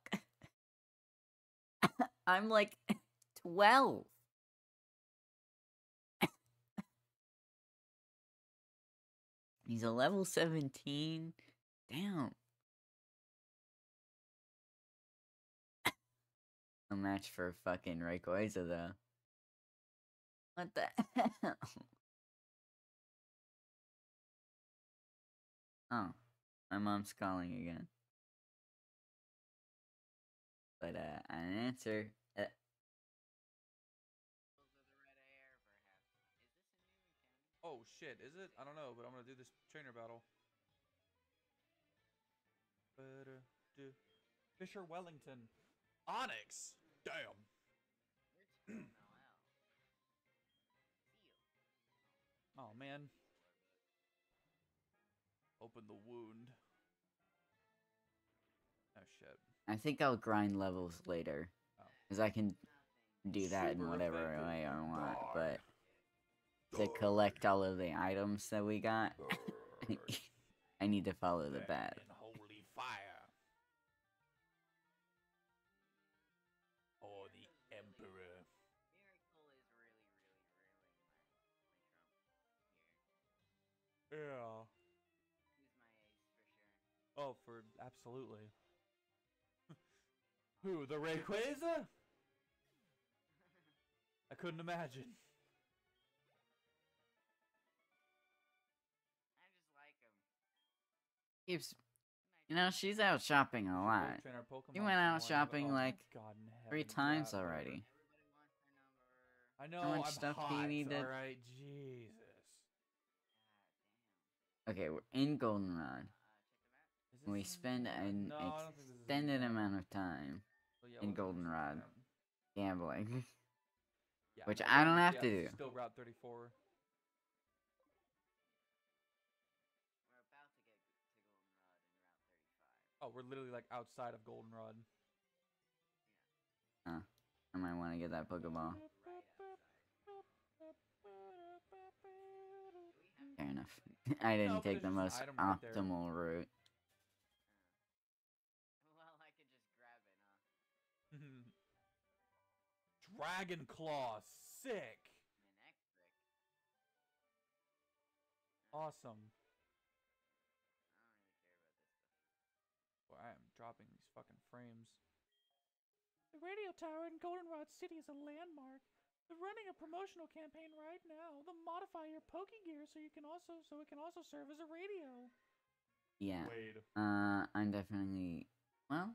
I'm like 12. He's a level 17. Damn. A match for fucking Rayquaza though. What the hell? Oh, my mom's calling again. But uh, an answer. Uh, Oh shit, is it? I don't know, but I'm gonna do this trainer battle. Fisher Wellington. Onix! Damn. Oh man. Open the wound. Oh shit. I think I'll grind levels later, Oh. cause I can do that in whatever effective. way I want. Darn. But to collect all of the items that we got, I need to follow the bat. holy fire. Or the Emperor. Miracle Oh, for absolutely. Who, the Rayquaza? I couldn't imagine. I just like him. Keeps, you know, she's out shopping a lot. Train our Pokemon You went out shopping, oh like, three times already. Everybody wants their number. I know. How much I'm stuff do you hot, need to- Alright, Jesus. Okay, we're in Goldenrod. damn. Uh, check the map. Is We spend an no, I don't think this is extended amount of time So, yeah, in we'll do this Goldenrod. gambling. Yeah, Which I don't have yeah, to do. Still Route 34. We're about to get to Goldenrod in Route 35. Oh, we're literally like outside of Goldenrod. Huh. I might want to get that Pokeball. Fair enough. I didn't but take the most an right optimal route. Dragon Claw, sick. Manectric. Awesome. I don't really care about this stuff. Well, I am dropping these fucking frames. The radio tower in Goldenrod City is a landmark. They're running a promotional campaign right now. They'll modify your Pokegear so you can also so it can also serve as a radio. Yeah. Wade. Uh, I'm definitely. Well,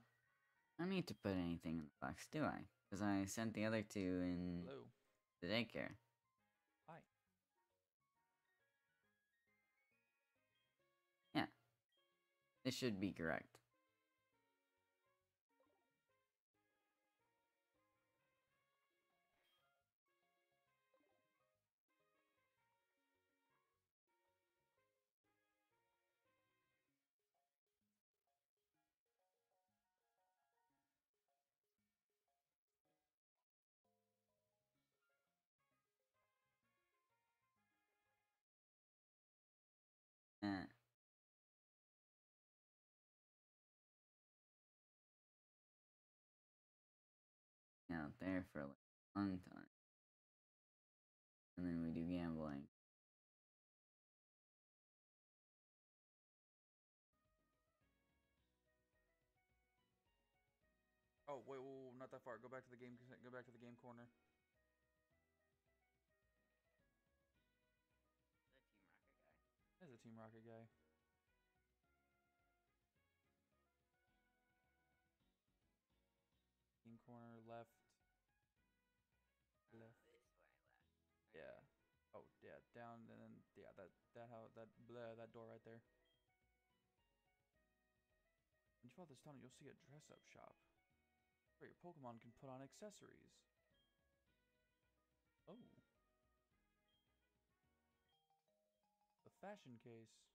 I don't need to put anything in the box, do I? Because I sent the other two in Hello. the daycare. Hi. Yeah. This should be correct. There for like a long time. And then we do gambling. Oh wait, whoa, whoa, not that far. Go back to the game. Go back to the game corner. The Team Rocket guy. There's a Team Rocket guy. Game corner left. That how that blah, uh, that door right there. When you follow this tunnel, you'll see a dress-up shop where your Pokemon can put on accessories. Oh. The fashion case.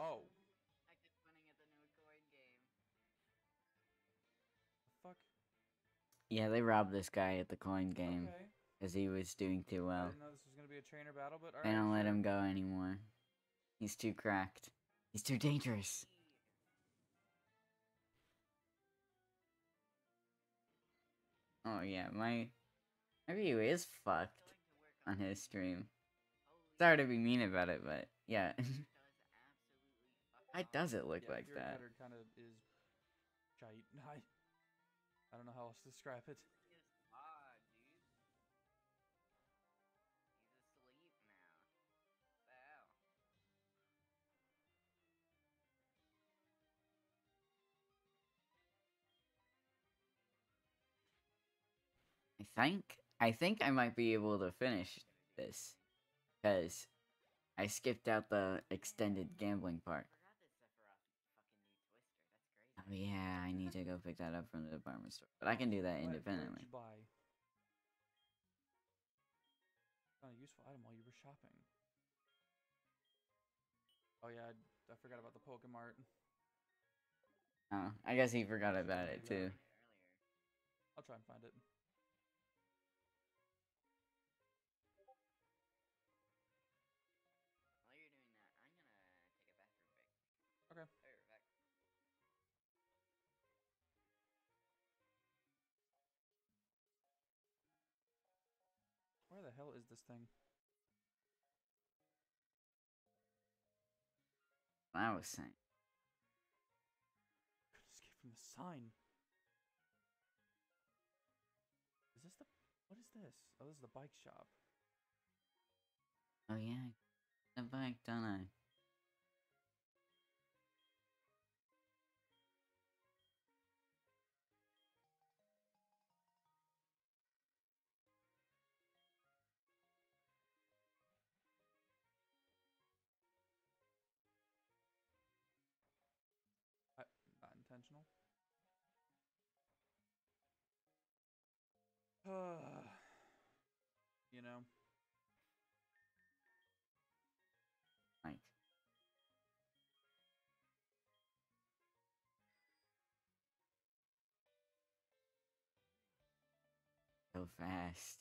Oh. I kept winning at the no coin game. The fuck. Yeah, they robbed this guy at the coin game. Okay. because he was doing too I well. didn't know this was gonna be a trainer battle, but They alright. don't let him go anymore. He's too cracked. He's too dangerous. Oh yeah, my my view is fucked on his stream. Sorry to be mean about it, but yeah. Why does it look yeah, like Fury that? Cutter kind of is shite. I, I don't know how else to describe it. odd, dude. He's asleep now. What the hell? I think I think I might be able to finish this because I skipped out the extended gambling part. I forgot that Sephiroth fucking new Twister. That's crazy. Oh yeah, I need to go pick that up from the department store, but I can do that independently. buy? Found a useful item while you were shopping. Oh yeah, I, I forgot about the Pokemart. Oh, I guess he forgot about it too. I'll try and find it. Hell is this thing? I was saying. Could escape from the sign. Is this the? What is this? Oh, this is the bike shop. Oh yeah, the bike, don't I? I, you know. Like, so fast.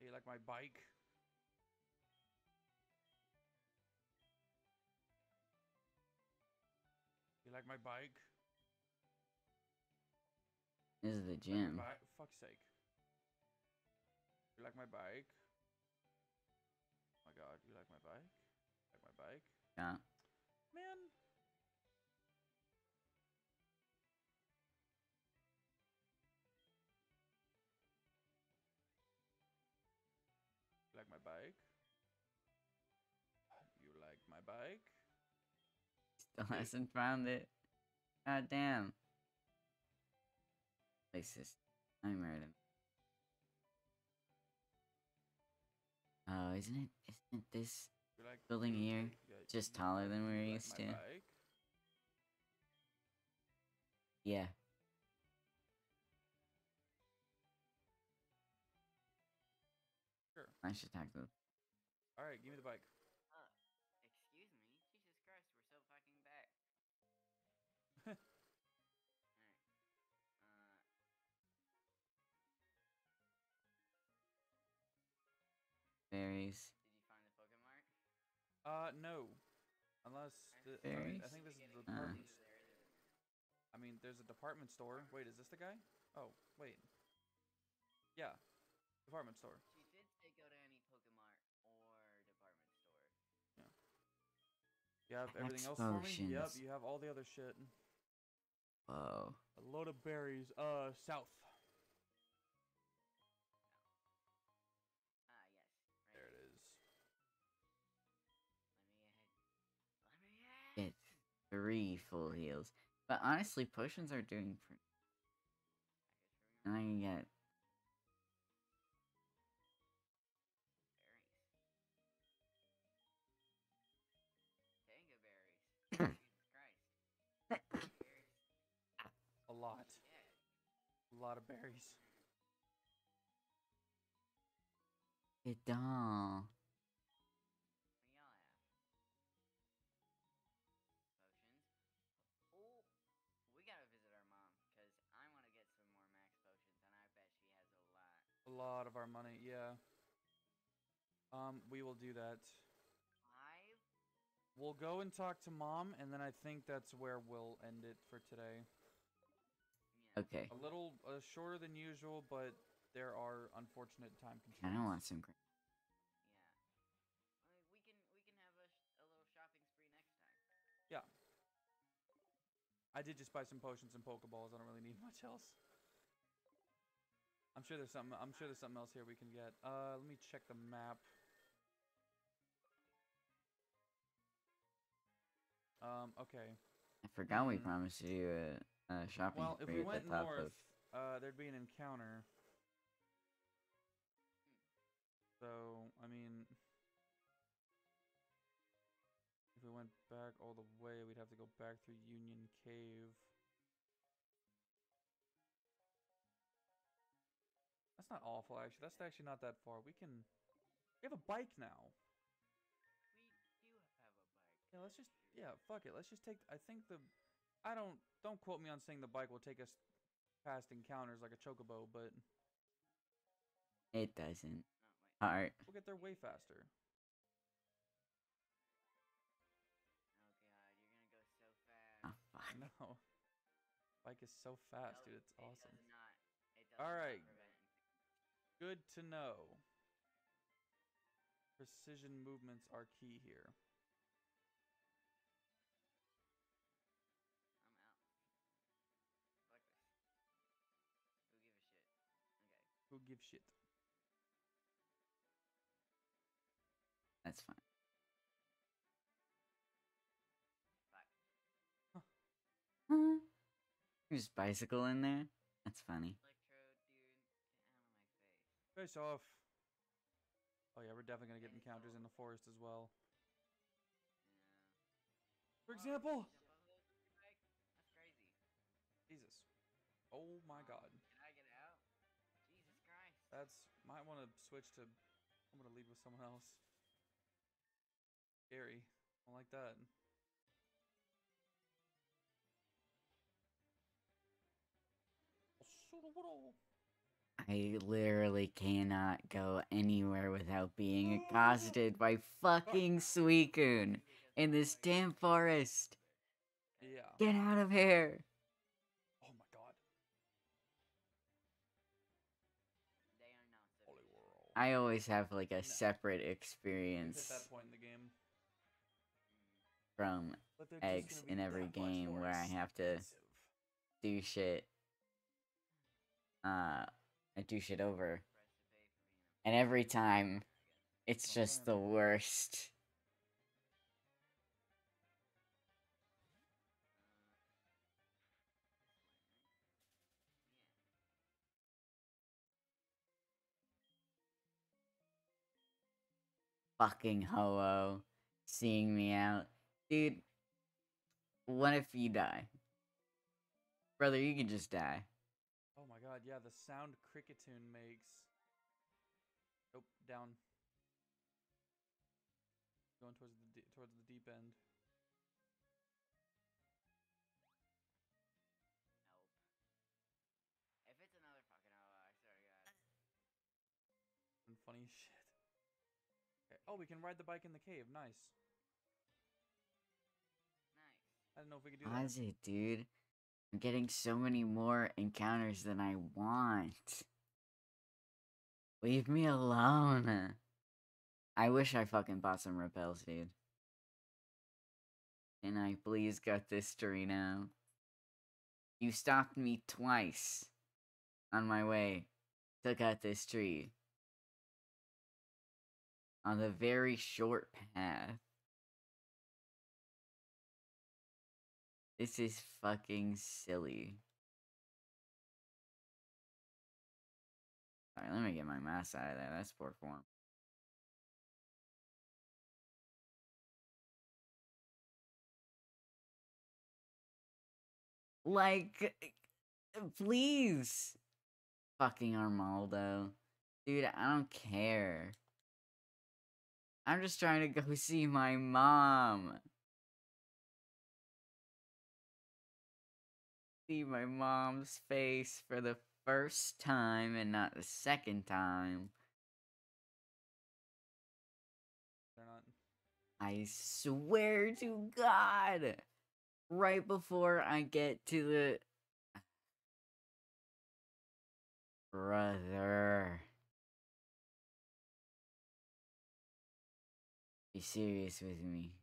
You like my bike? Like my bike? This is the Like gym. bi- fuck's sake. You like my bike? Oh my god, you like my bike? Like my bike? Yeah. Man. You like my bike? Still Wait. hasn't found it. God damn. Racist. I murdered him. Oh, isn't it? Isn't it this like building here yeah, just taller than we're like used to? bike? Yeah. Sure. I should talk to All right, give me the bike. Berries. did you find the Pokemart? Uh, no. Unless the, I, mean, I think this is the Uh. department. s- I mean, there's a department store. Wait, is this the guy? Oh, wait. Yeah, department store. She did say go to any Pokemart or department store. Yeah. You have everything else for me. Yep, you have all the other shit. Whoa. A load of berries. Uh, south. Three full heals. But honestly, potions are doing pretty. And I can get Berries. Tanga berries. Jesus Christ. A lot. A lot of berries. it doll. Lot of our money. Yeah. Um, we will do that. Five? We'll go and talk to mom, and then I think that's where we'll end it for today. Yeah. Okay. A little uh, shorter than usual, but there are unfortunate time constraints. I constraints. don't want some. Gra- Yeah. I mean, we can we can have a, sh- a little shopping spree next time. Yeah. I did just buy some potions and pokeballs. I don't really need much else. I'm sure there's something. I'm sure there's something else here we can get. Uh, let me check the map. Um. Okay. I forgot we Mm. promised you a, a shopping Well, if we went the north, of. uh, there'd be an encounter. So, I mean, if we went back all the way, we'd have to go back through Union Cave. That's not awful, actually. That's actually not that far. We can. We have a bike now. We do have a bike. Yeah, let's just. Yeah, fuck it. Let's just take. I think the. I don't. Don't quote me on saying the bike will take us past encounters like a chocobo, but It doesn't. Alright. we'll get there way faster. Oh god, you're gonna go so fast. Oh, fuck. I know. Bike is so fast, No, dude. It's it awesome. Does not, it does Alright. Not prevent anything. Good to know. Precision movements are key here. I'm out. Fuck this. Who gives a shit? Okay. Who gives shit? That's fine. Bye. Huh? There's bicycle in there? That's funny. Face. Off. Oh yeah, we're definitely gonna get encounters in the forest as well. For Oh, example, you jump off those with your bike? That's crazy. Jesus. Oh my god. Can I get out? Jesus Christ. That's might want to switch to. I'm gonna leave with someone else. Scary. I don't like that. I literally cannot go anywhere without being accosted by fucking Suicune in this damn forest. Yeah. Get out of here. Oh my god. They are not so Holy world. I always have like a No. separate experience at that point in the game. from But they're just eggs in every game where I have to do shit. Uh, I do shit over, and every time it's just the worst. Fucking ho seeing me out. Dude, what if you die? Brother, you can just die. Oh god, yeah, the sound Kricketune makes. Nope, down. Going towards the towards the deep end. Nope. If it's another fucking OO, I swear to God. And funny shit. Okay. Oh, we can ride the bike in the cave. Nice. Nice. I didn't know if we could do that. How's it, dude? I'm getting so many more encounters than I want. Leave me alone. I wish I fucking bought some repels, dude. Can I please get this tree now? You stopped me twice on my way to cut this tree. On the very short path. This is fucking silly. Alright, let me get my mouse out of there. That's poor form. Like, please. Fucking Armaldo. Dude, I don't care. I'm just trying to go see my mom. See my mom's face for the first time and not the second time. They're not. I swear to God. Right before I get to the. Brother. Be serious with me.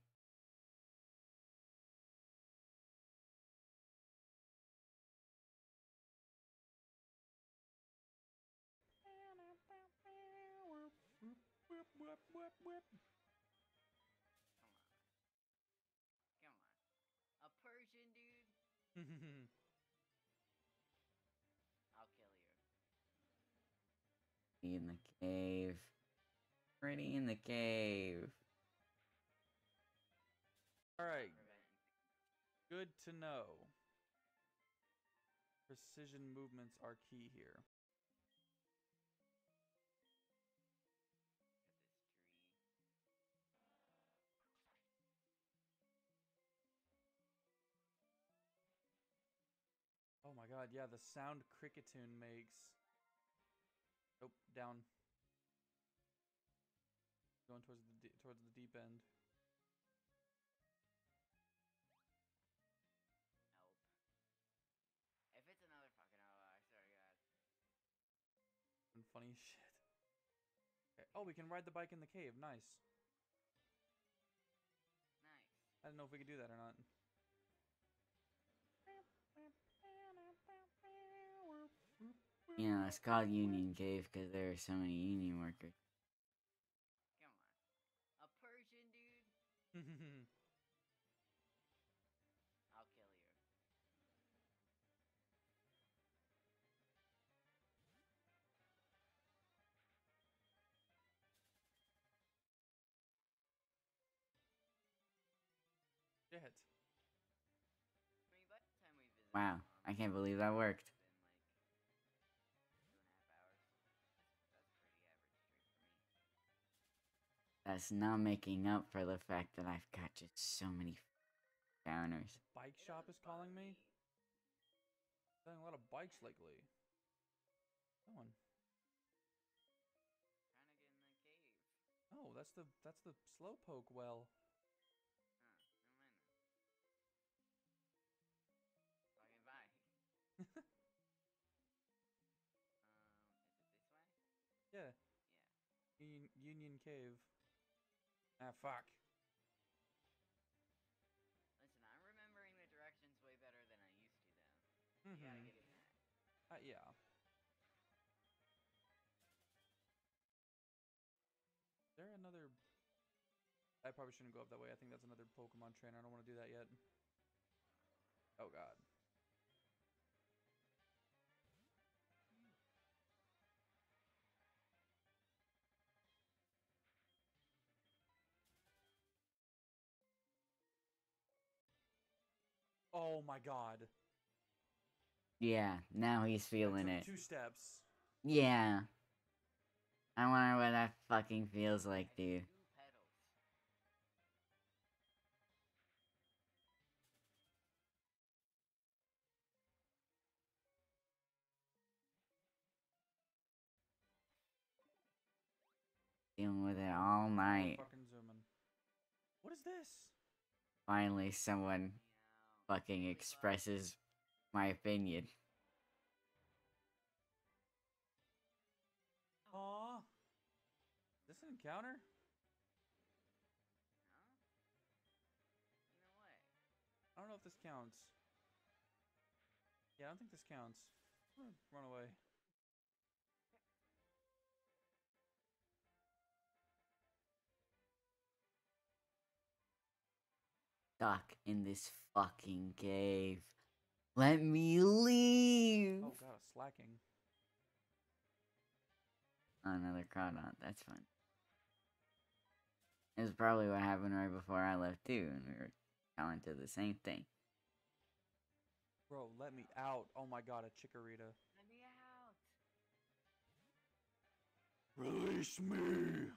Cave. Pretty in the cave. All right. Good to know. Precision movements are key here. Oh my god, yeah, the sound Kricketune makes. Nope, down. Going towards the de- towards the deep end. Nope. If it's another fucking OO, I swear to God. And funny shit. Okay. Oh, we can ride the bike in the cave. Nice. Nice. I don't know if we could do that or not. You know, it's called Union Cave because there are so many union workers. Come on. A Persian dude? I'll kill you. Shit. I mean, by the time we visited Wow, I can't believe that worked. That's, that's pretty average stream for me. That's not making up for the fact that I've got just so many downers. Bike shop is calling me. Selling a lot of bikes lately. Someone. Trying to get in the cave. Oh, that's the that's the slowpoke well. Huh, never mind then. Fucking bye. um, is it this way? Yeah. Yeah. Union, Union Cave. Ah, fuck. Listen, I'm remembering the directions way better than I used to, though. Mm-hmm. You gotta give me that. Uh, yeah. Is there another? I probably shouldn't go up that way. I think that's another Pokemon trainer. I don't want to do that yet. Oh god. Oh my god. Yeah, now he's feeling it. Two steps. Yeah. I wonder what that fucking feels like, dude. Dealing with it all night. What is this? Finally, someone. Fucking expresses my opinion. Aw. Is this an encounter? No? You know what? I don't know if this counts. Yeah, I don't think this counts. I'm gonna run away. Stuck in this fucking cave. Let me oh, leave. Oh god, Slaking. Another Crawdaunt. That's fun. It's probably what happened right before I left too, and we were telling to the same thing. Bro, let me out. Oh my god, a Chikorita. Let me out. Release me!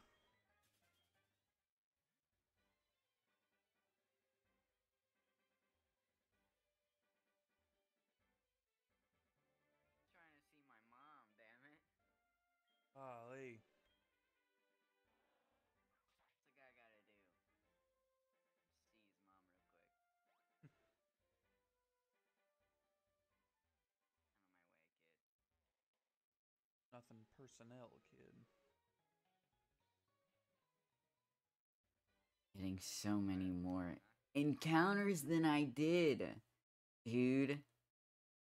Personnel, kid. Getting so many more encounters than I did. Dude,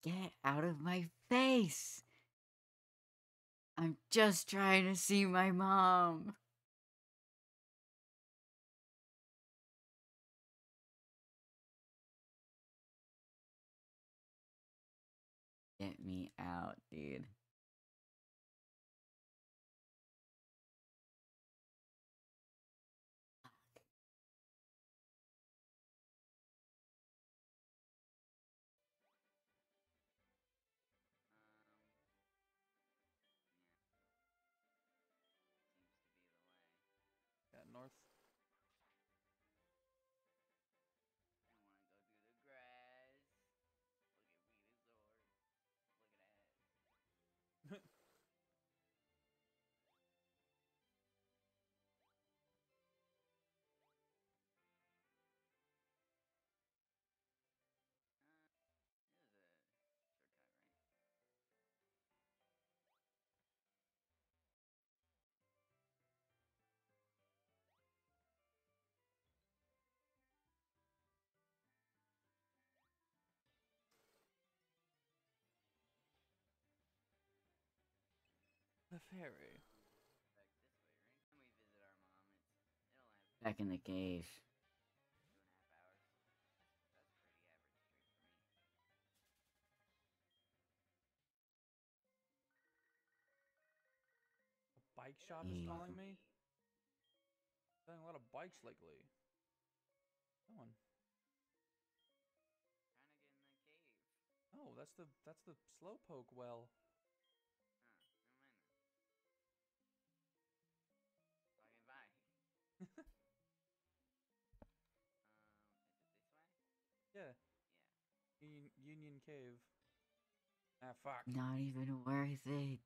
get out of my face. I'm just trying to see my mom. Get me out, dude. It'll have Back in the cave. two and a half hours. That's pretty average stream for me. A bike shop is calling me. Selling a lot of bikes lately. Someone. Trying to get in the cave. Oh, that's the that's the slowpoke well. Cave. Ah, fuck. Not even worth it.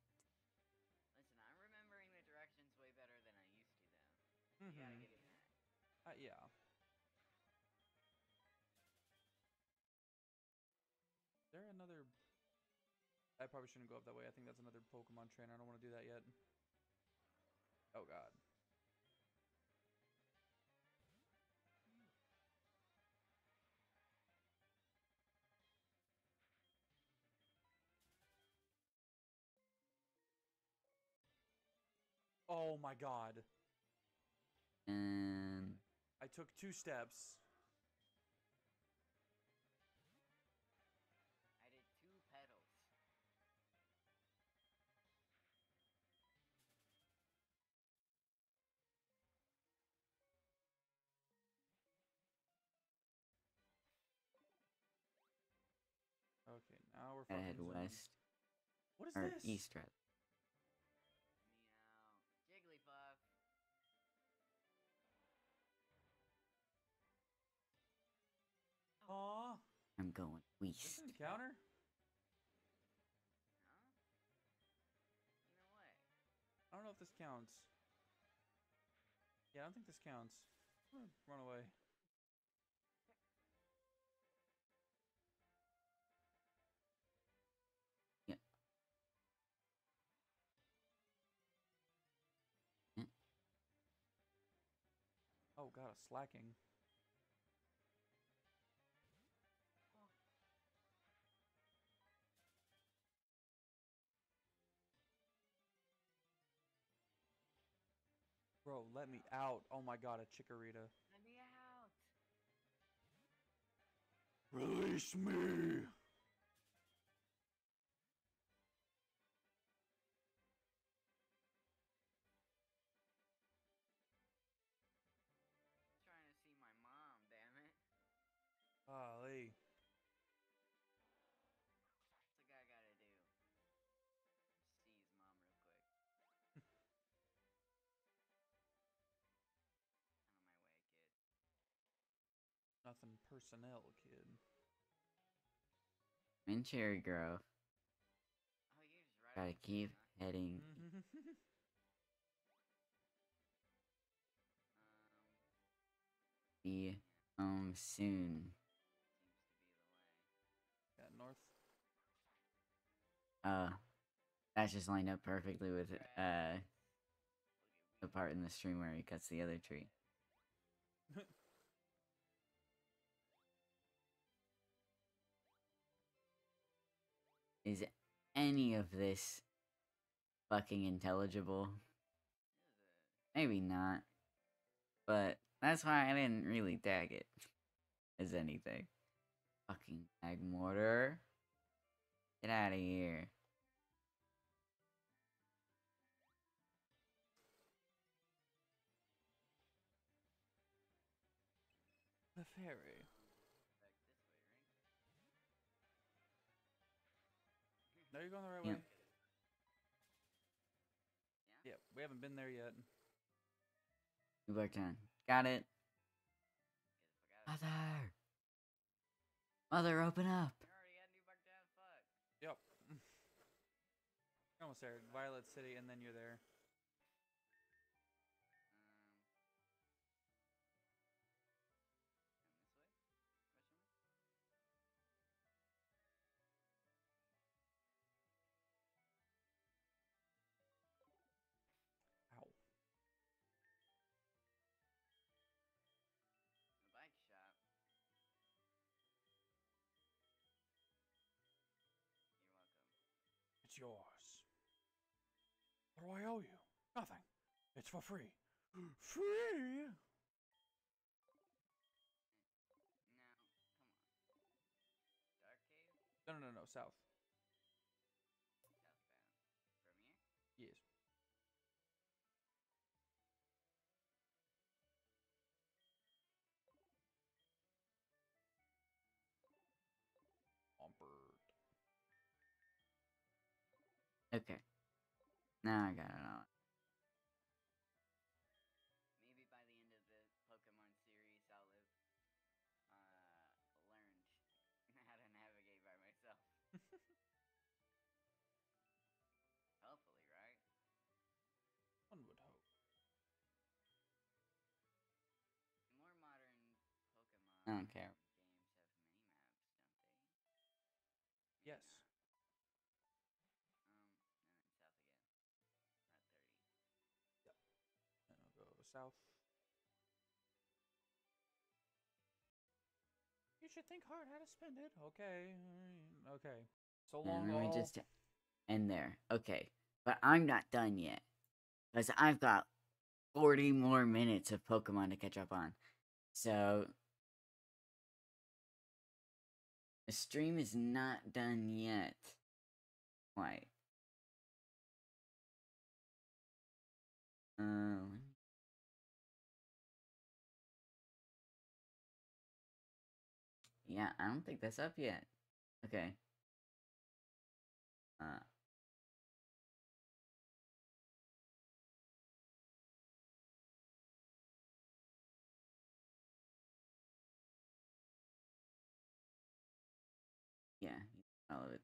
Listen, I'm remembering the directions way better than I used to, though. Mm-hmm. gotta give me that. Uh, yeah. Is there another? I probably shouldn't go up that way. I think that's another Pokemon trainer. I don't want to do that yet. Oh God. Oh my God. And I took two steps. I did two pedals. Okay, now we're gotta head west What is or this? east, rather. Aw, I'm going this east. an encounter? Huh? You know what? I don't know if this counts. Yeah, I don't think this counts. Run away. Yeah. Mm. Oh god, a Slaking. Bro, let me out. Oh my god, a chikorita. Let me out. Release me! Personnel, kid. I'm in Cherry Grove. Oh, you just right Gotta up the keep heading be home soon. seems to be the way. yeah, north. Uh, That's just lined up perfectly with uh the part in the stream where he cuts the other tree. Is any of this fucking intelligible? Maybe not. But that's why I didn't really tag it as anything. Fucking tag mortar. Get out of here. The fairy. No, you're going the right Yeah. way. Yeah, we haven't been there yet. New Bark Town. Got it. Get the fuck out of Mother. Mother, open up. We already got New Bark Town. Fuck. Yep. Almost there. Violet City, and then you're there. Yours. What do I owe you? Nothing. It's for free. free? Now, come on. Dark Cave? No, no, no, no. South. Okay. Now I got it all. Maybe by the end of the Pokemon series, I'll have uh, learned how to navigate by myself. Hopefully, right? One would hope. More modern Pokemon I don't care. I'll go south. You should think hard how to spend it. Okay. Okay. So And long. then we just end there. Okay. But I'm not done yet. Because I've got 40 more minutes of Pokemon to catch up on. So. The stream is not done yet. Quite. Um. Yeah, I don't think that's up yet. Okay. Uh. Yeah, can follow it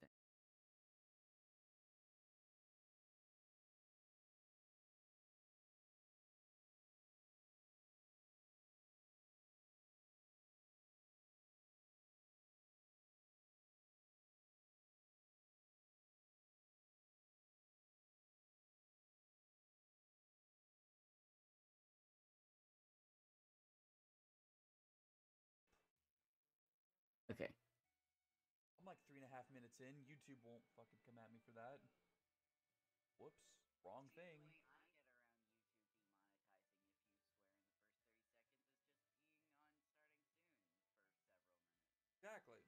half minutes in. YouTube won't fucking come at me for that. Whoops. Wrong thing. I get around YouTube demonetizing if you swear in the first 30 seconds is just being on starting soon for several minutes. Exactly.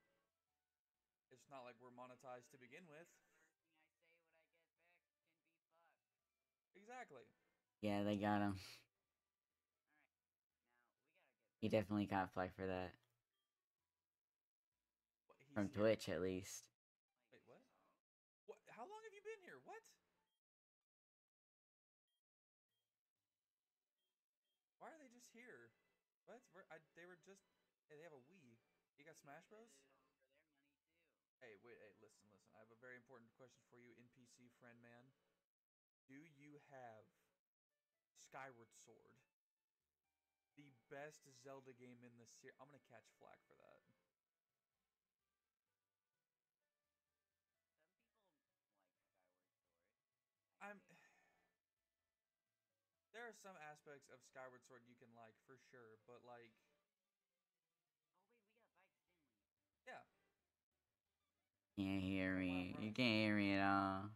It's not like we're monetized to begin with. I say, what I get back can be fucked. Exactly. Yeah, they got him. Now, we gotta get He definitely got flack for that. From here? Twitch, at least. Wait, what? What? How long have you been here? What? Why are they just here? What? I, they were just. Hey, they have a Wii. You got Smash Bros? for their money too. Hey, wait, hey, listen, listen. I have a very important question for you, NPC friend man. Do you have Skyward Sword? The best Zelda game in the series. I'm gonna catch flack for that. Are some aspects of Skyward Sword you can like for sure, but like, Oh wait, we got bikes, didn't we? yeah, Can't hear me. You can't hear me at all.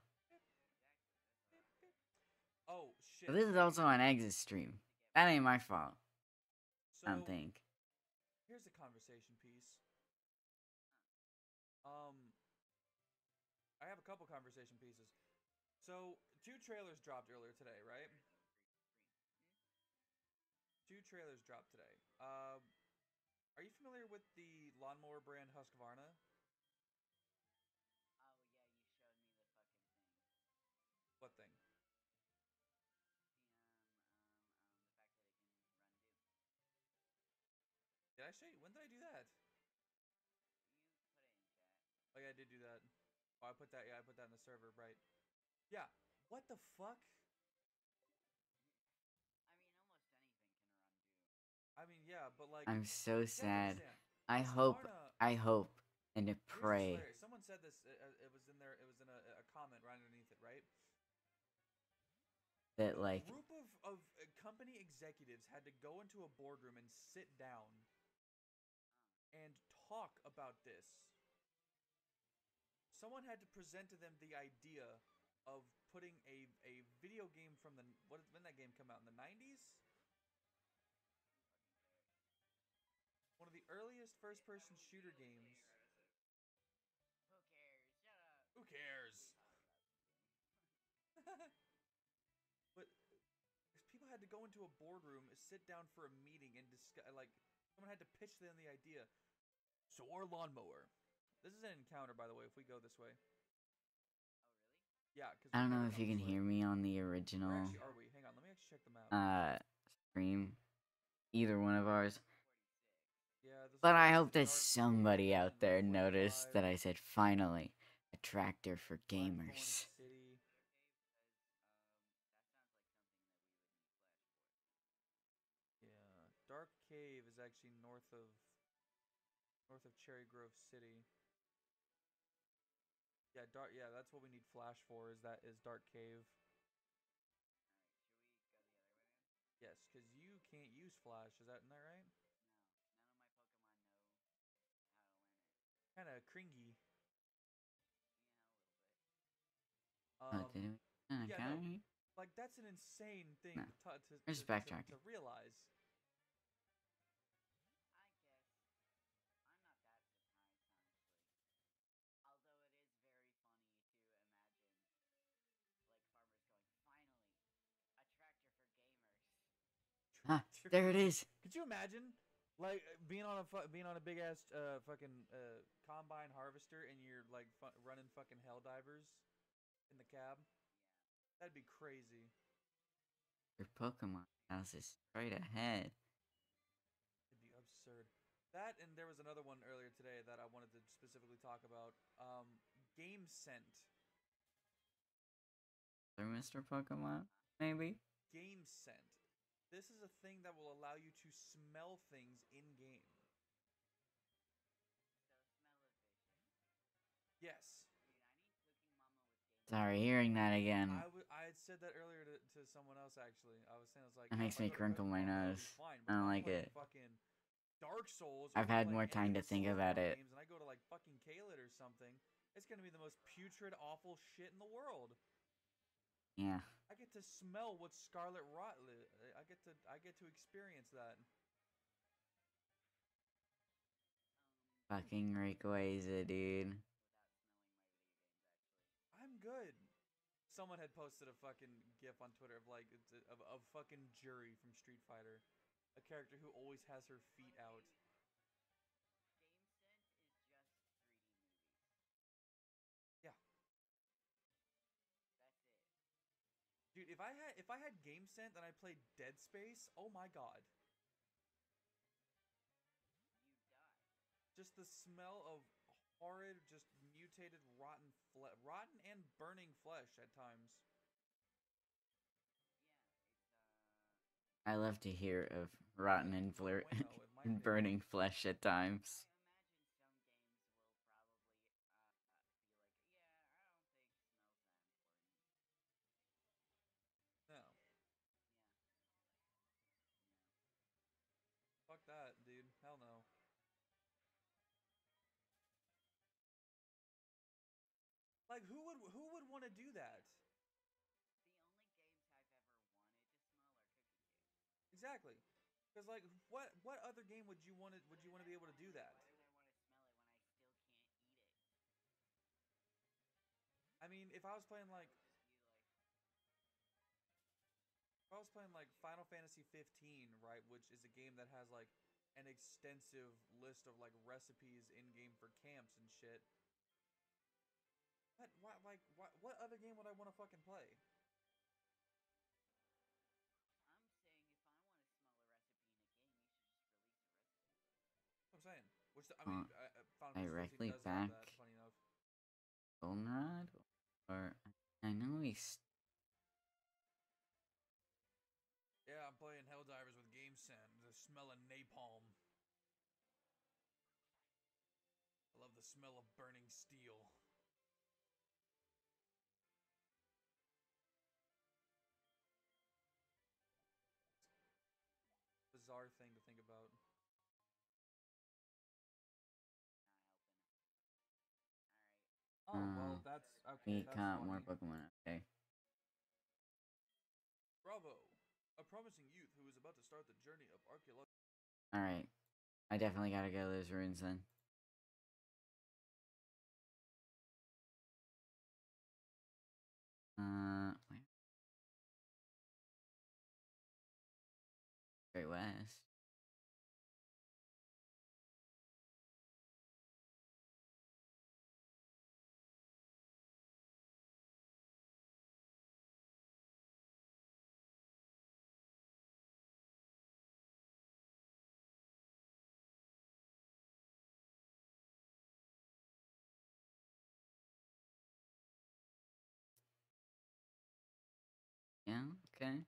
oh shit. But this is also an Exit stream. That ain't my fault. so, I don't think. Here's a conversation piece. Um, I have a couple conversation pieces. So, two trailers dropped earlier today, right? Trailers dropped today. Um, are you familiar with the lawnmower brand Husqvarna? Oh yeah, you showed me the fucking thing. What thing? The um um um the fact that it can run Doom. Did I show you? When did I do that? You put it in chat. Oh yeah, I did do that. Oh, I put that. Yeah, I put that in the server, right? Yeah. What the fuck? I mean, almost anything can run Doom. I mean, yeah, but like. I'm so you have to sad. I hope, Husqvarna- I hope, and what's pray. Someone said this. Uh, uh, it was in there. It was in a, a comment right underneath it, right? that like A group of, of uh, company executives had to go into a boardroom and sit down and talk about this. Someone had to present to them the idea of putting a, a video game from the what when that game come out in the 90s? Earliest first person shooter games. Who cares? Shut up. Who cares? but people had to go into a boardroom, sit down for a meeting, and discuss. Like someone had to pitch them the idea. So our lawnmower. This is an encounter, by the way. If we go this way, Oh really? yeah. Cause I don't know if you can hear me on the Where original actually are we? Hang on, let me actually check the map. uh stream, either one of ours. But I hope that somebody out there noticed that I said finally a tractor for gamers. Yeah, Dark Cave is actually north of north of Cherry Grove City. Yeah, dark. Yeah, that's what we need Flash for. Is that is Dark Cave? Yes, because you can't use Flash. Is that that right? No, none of my Pokemon know how to learn it. Kind of cringy. Yeah, a little bit. Oh, Um, did it? Uh, yeah, can no. Like that's an insane thing No. to, to, We're just to, to, backtracking. to realize. I guess I'm not that surprised, honestly. Although it is very funny to imagine, like farmers going, finally, a tractor for gamers. Ah, there it is. Could you imagine, like uh, being on a fu- being on a big ass uh, fucking uh, combine harvester and you're like fu- running fucking Helldivers in the cab? That'd be crazy. Your Pokemon house is straight ahead. It'd be absurd. That and there was another one earlier today that I wanted to specifically talk about. Um, Game Scent. Or Mr. Pokemon, maybe? Game Scent. This is a thing that will allow you to smell things in game. So. Yes. Dude, I need Cooking Mama with game. Sorry, hearing that again. I, w- I had said that earlier to, to someone else actually. I was saying I was like That makes me crinkle my nose. fine, I don't like it. Fucking Dark Souls. I've had more time to think about it. Games and I go to like fucking Caelid or something. It's gonna be the most putrid, awful shit in the world. Yeah. I get to smell what Scarlet Rot. Li- I get to. I get to experience that. Fucking Rayquaza, dude. without smelling my video games, actually. I'm good. Someone had posted a fucking gif on Twitter of like it's a, of of fucking Juri from Street Fighter, a character who always has her feet out. If I had if I had Game Scent and I played Dead Space, oh my god. You die. Just the smell of horrid, just mutated, rotten, fle- rotten and burning flesh at times. Yeah, it's uh. I love to hear of rotten and, bueno, and burning flesh at times. Like who would who would want to do that? The only games I've ever wanted to smell are cookie games. Exactly. Because like what what other game would you want to would you want to be able to do that? Why would I want to smell it when I still can't eat it? I mean, if I was playing like Just be like, if I was playing like Final Fantasy 15, right, which is a game that has like an extensive list of like recipes in game for camps and shit. What what like what what other game would I want to fucking play? I'm saying if I want to smell a recipe in a game, you should just release a recipe. I'm saying. Which the, I mean, Uh, Final Fantasy 15 directly does have that, funny enough. Goldenrod? Or I know he's Yeah, I'm playing Helldivers with Game Sen. The smell of napalm. I love the smell of burning steel. That's okay. we that's caught more funny. Pokemon. Okay. Bravo, a promising youth who is about to start the journey of archaeology. Alright. I definitely gotta go to those ruins then. Uh, where? Great West. Okay.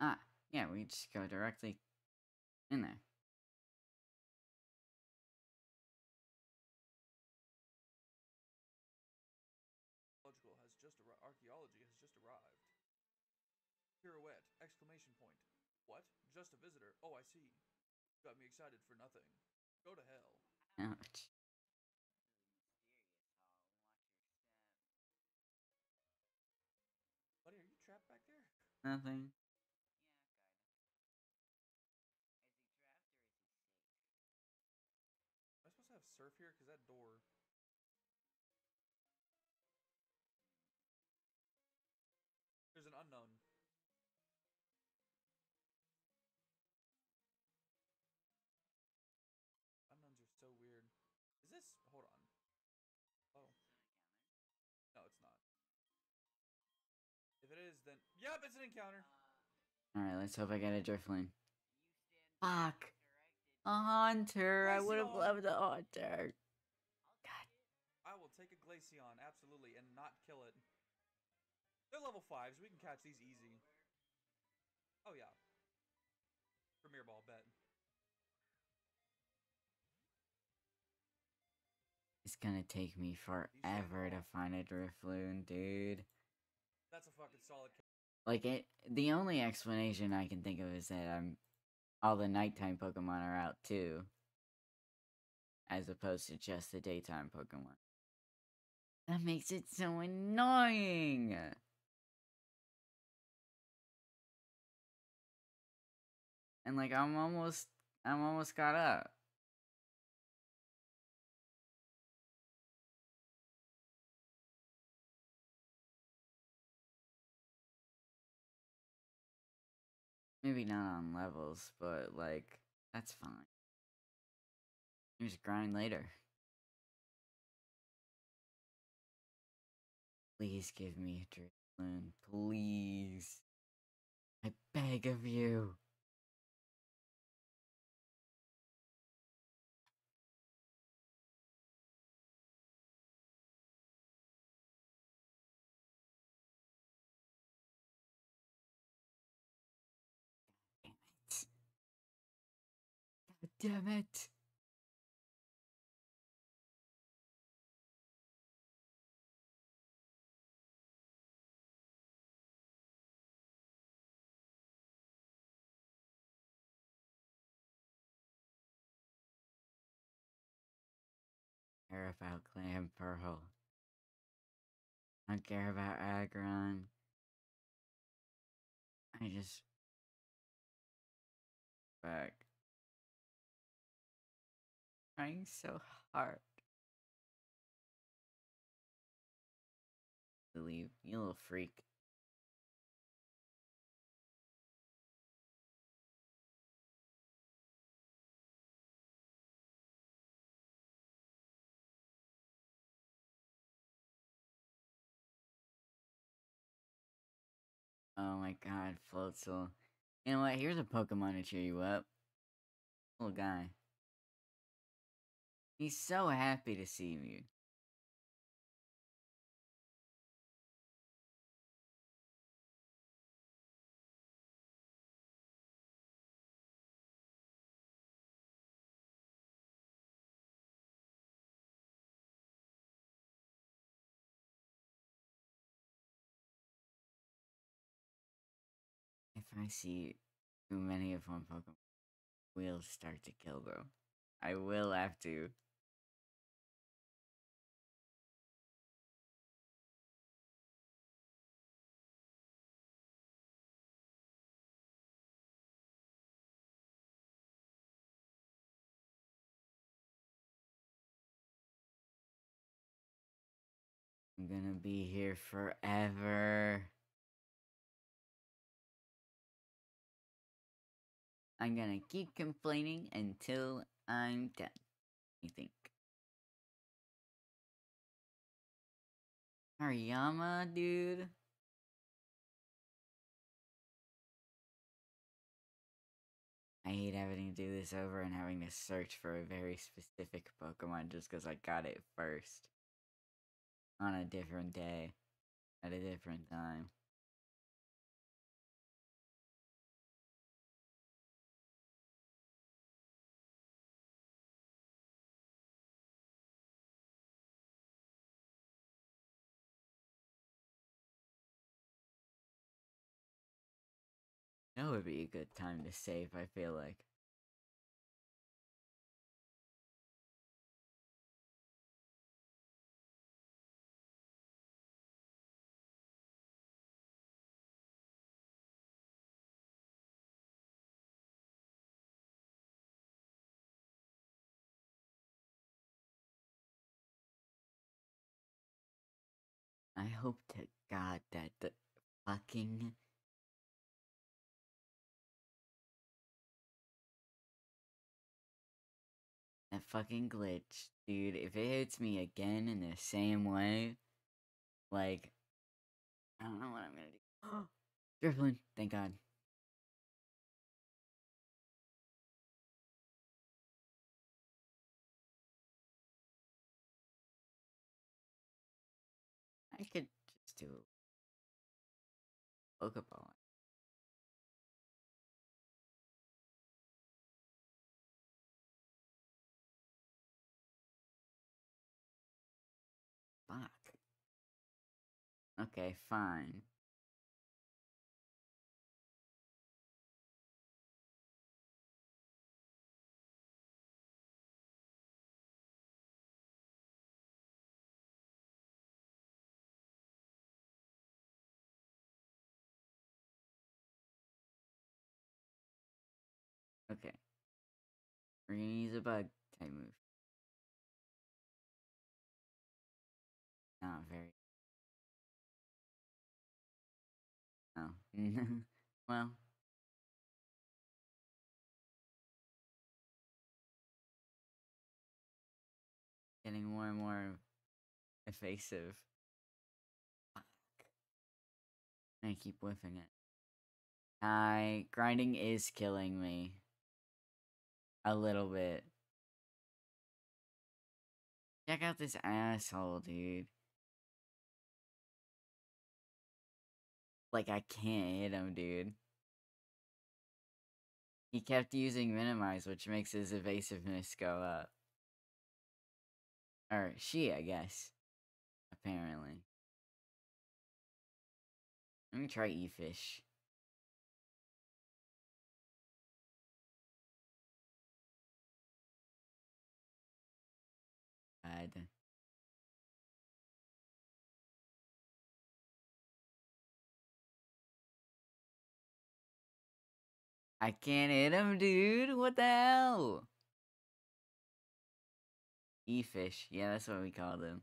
Ah, yeah, we just go directly in there. Archaeology has just arrived. Pirouette! Exclamation point. What? Just a visitor? Oh, I see. Got me excited for nothing. Go to hell. Ouch. Really yep, it's an encounter. Uh, Alright, let's hope I get a Drifloon. you Fuck. directed. A Haunter! I would have loved a Haunter. I'll God. take. I will take a Glaceon, absolutely, and not kill it. They're level fives. We can catch these easy. Oh yeah. Premier ball bet. It's gonna take me forever to find a Drifloon, dude. That's a fucking solid. Like it, the only explanation I can think of is that I'm all the nighttime Pokemon are out too, as opposed to just the daytime Pokemon. That makes it so annoying. And like I'm almost, I'm almost caught up. Maybe not on levels, but like that's fine. You just grind later. Please give me a Drifloon, please. I beg of you. damn it. care about Clan Pearl. I don't care about Aggron. I just... Back. Trying so hard. leave, you little freak. Oh my god, Floatzel. You know what? Here's a Pokemon to cheer you up. Little guy. He's so happy to see you. If I see too many of one Pokemon, will start to kill, bro. I will have to. Gonna be here forever. I'm gonna keep complaining until I'm done. I think. Hariyama, dude. I hate having to do this over and having to search for a very specific Pokemon just because I got it first. On a different day. At a different time. That would be a good time to save, I feel like. Hope to God that the fucking That fucking glitch, dude. If it hits me again in the same way, like, I don't know what I'm gonna do. Drifblim, thank God. I could Pokeball. Fuck. Okay, fine. Okay. We're gonna use a bug type move. Not very. Oh. well. Getting more and more evasive. I keep whiffing it. I grinding is killing me. A little bit. Check out this asshole, dude. Like, I can't hit him, dude. He kept using minimize, which makes his evasiveness go up. Or she, I guess. Apparently. Let me try E-Fish. I can't hit him, dude. What the hell? E-fish. Yeah, that's what we call them.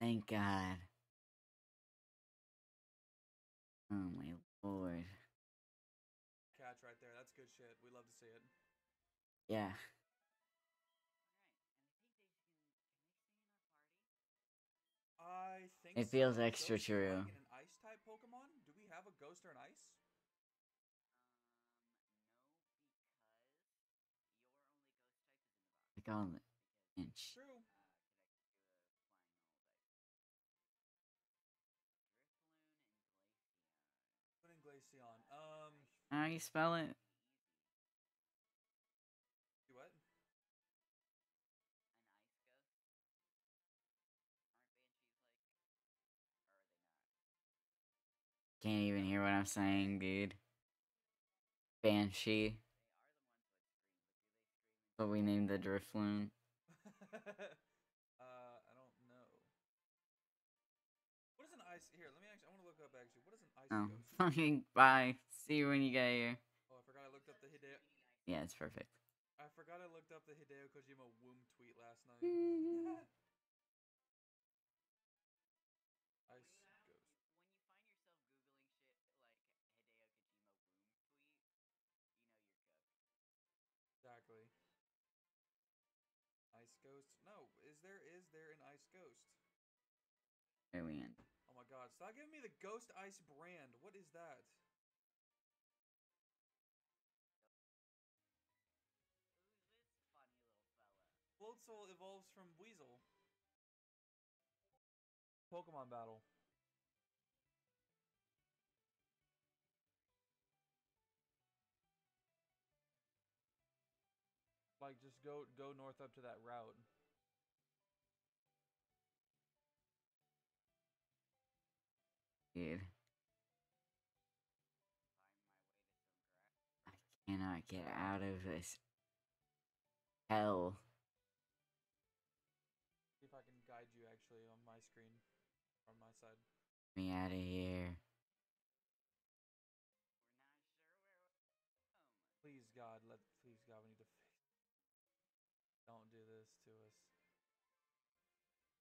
Thank God. Oh my lord. Catch right there. That's good shit. We love to see it. Yeah. I think It feels so. extra Ghost are, like, true. an ice type Pokemon? Do we have a ghost or an ice? I call him inch. True. Twin How you spell it? do what? Can't even hear what I'm saying, dude. Banshee. But we named the Drifloon. uh, I don't know. What is an ice? Here, let me actually. I want to look up actually. What is an ice Oh, ghost? fucking bye. See you when you get here. Oh, I forgot I looked up the Hideo. Yeah, it's perfect. I forgot I looked up the Hideo Kojima womb tweet last night. Mm. ice ghost. Exactly. Ice ghost. No, is there is there an ice ghost? There we end. Oh my god, stop giving me the Ghost Ice brand. What is that? Floatzel evolves from Weasel. Pokemon battle. Like just go go north up to that route. Dude. I cannot get out of this hell. Me out of here. Please God, let please God, we need to fix. Don't do this to us.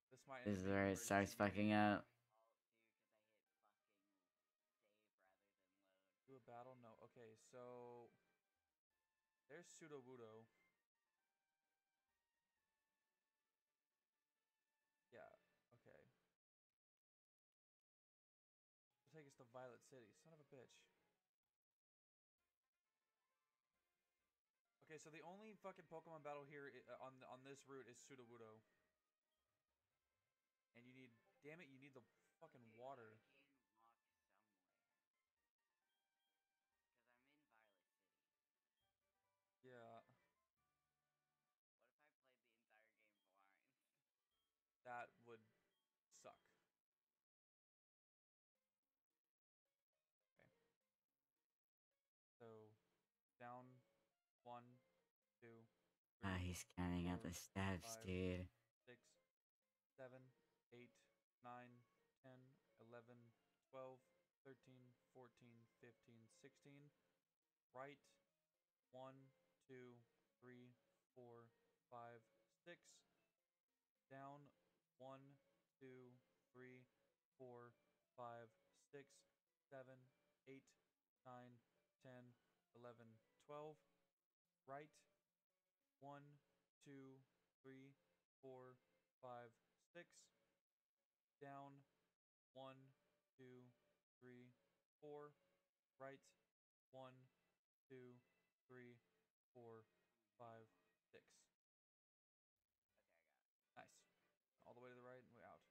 This might. This is where it starts fucking up. Do a battle? No. Okay, so there's Sudowoodo. Yeah. So the only fucking Pokemon battle here uh, on on this route is Sudowoodo. And you need, damn it, you need the fucking water. He's counting out the steps, five, dude. six, seven, eight, nine, ten, eleven, twelve, thirteen, fourteen, fifteen, sixteen. Right. One, two, three, four, five, six. Down. One, two, three, four, five, six, seven, eight, nine, ten, eleven, twelve. Right. Two, three, four, five, six. Down. One, two, three, four. Right. One, two, three, four, five, six. Nice. All the way to the right and way out.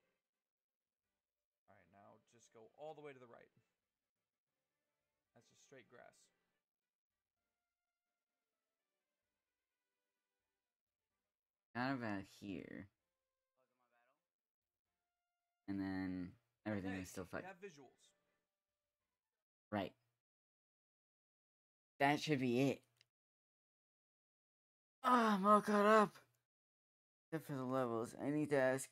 Alright, now just go all the way to the right. That's just straight grass. Kind of out here, and then everything Okay, is still we fucked. have visuals. Right. That should be it. Ah, I'm all caught up. Except for the levels. I need to ask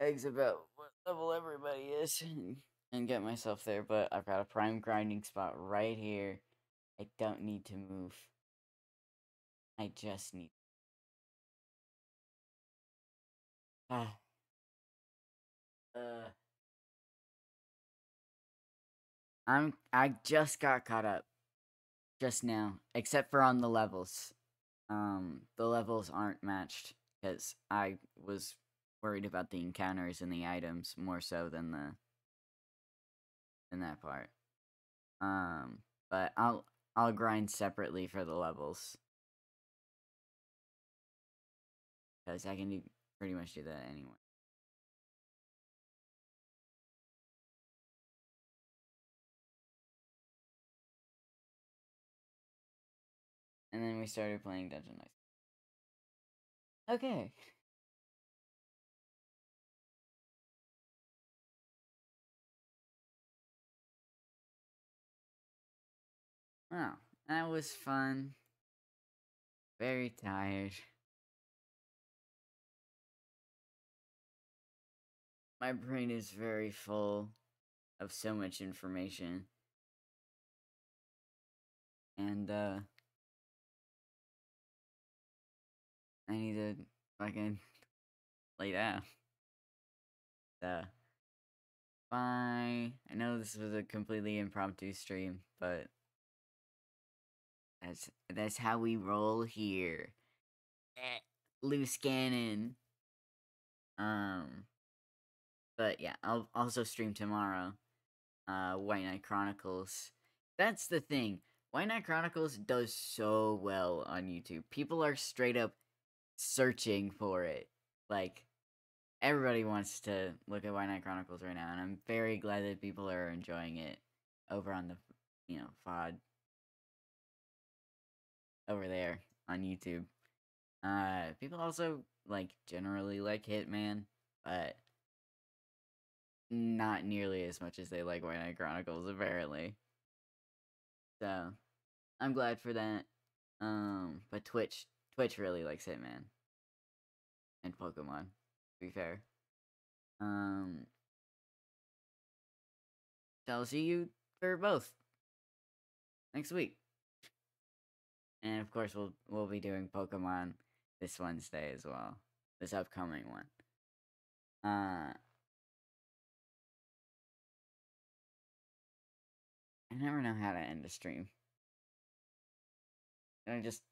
Eggs about what level everybody is and, and get myself there, but I've got a prime grinding spot right here. I don't need to move. I just need. Ah. Uh. I'm I just got caught up just now, except for on the levels. Um, the levels aren't matched because I was worried about the encounters and the items more so than the than that part. Um, but I'll I'll grind separately for the levels because I can do pretty much do that anyway. And then we started playing Dungeon Knights. Okay. Wow, that was fun. Very tired. My brain is very full of so much information. And, uh, I need to fucking lay down. Uh, bye. I know this was a completely impromptu stream, but that's that's how we roll here. Eh, Loose cannon. Um, but yeah, I'll also stream tomorrow. Uh, White Knight Chronicles. That's the thing. White Knight Chronicles does so well on YouTube. People are straight up searching for it. Like everybody wants to look at White Knight Chronicles right now, and I'm very glad that people are enjoying it over on the you know FOD over there on YouTube. Uh, people also like generally like Hitman, but not nearly as much as they like White Knight Chronicles, apparently. So, I'm glad for that. Um, but Twitch, Twitch really likes Hitman and Pokemon. To be fair. Um, so I'll see you for both next week. And of course, we'll we'll be doing Pokemon this Wednesday as well. This upcoming one. Uh, I never know how to end a stream. I just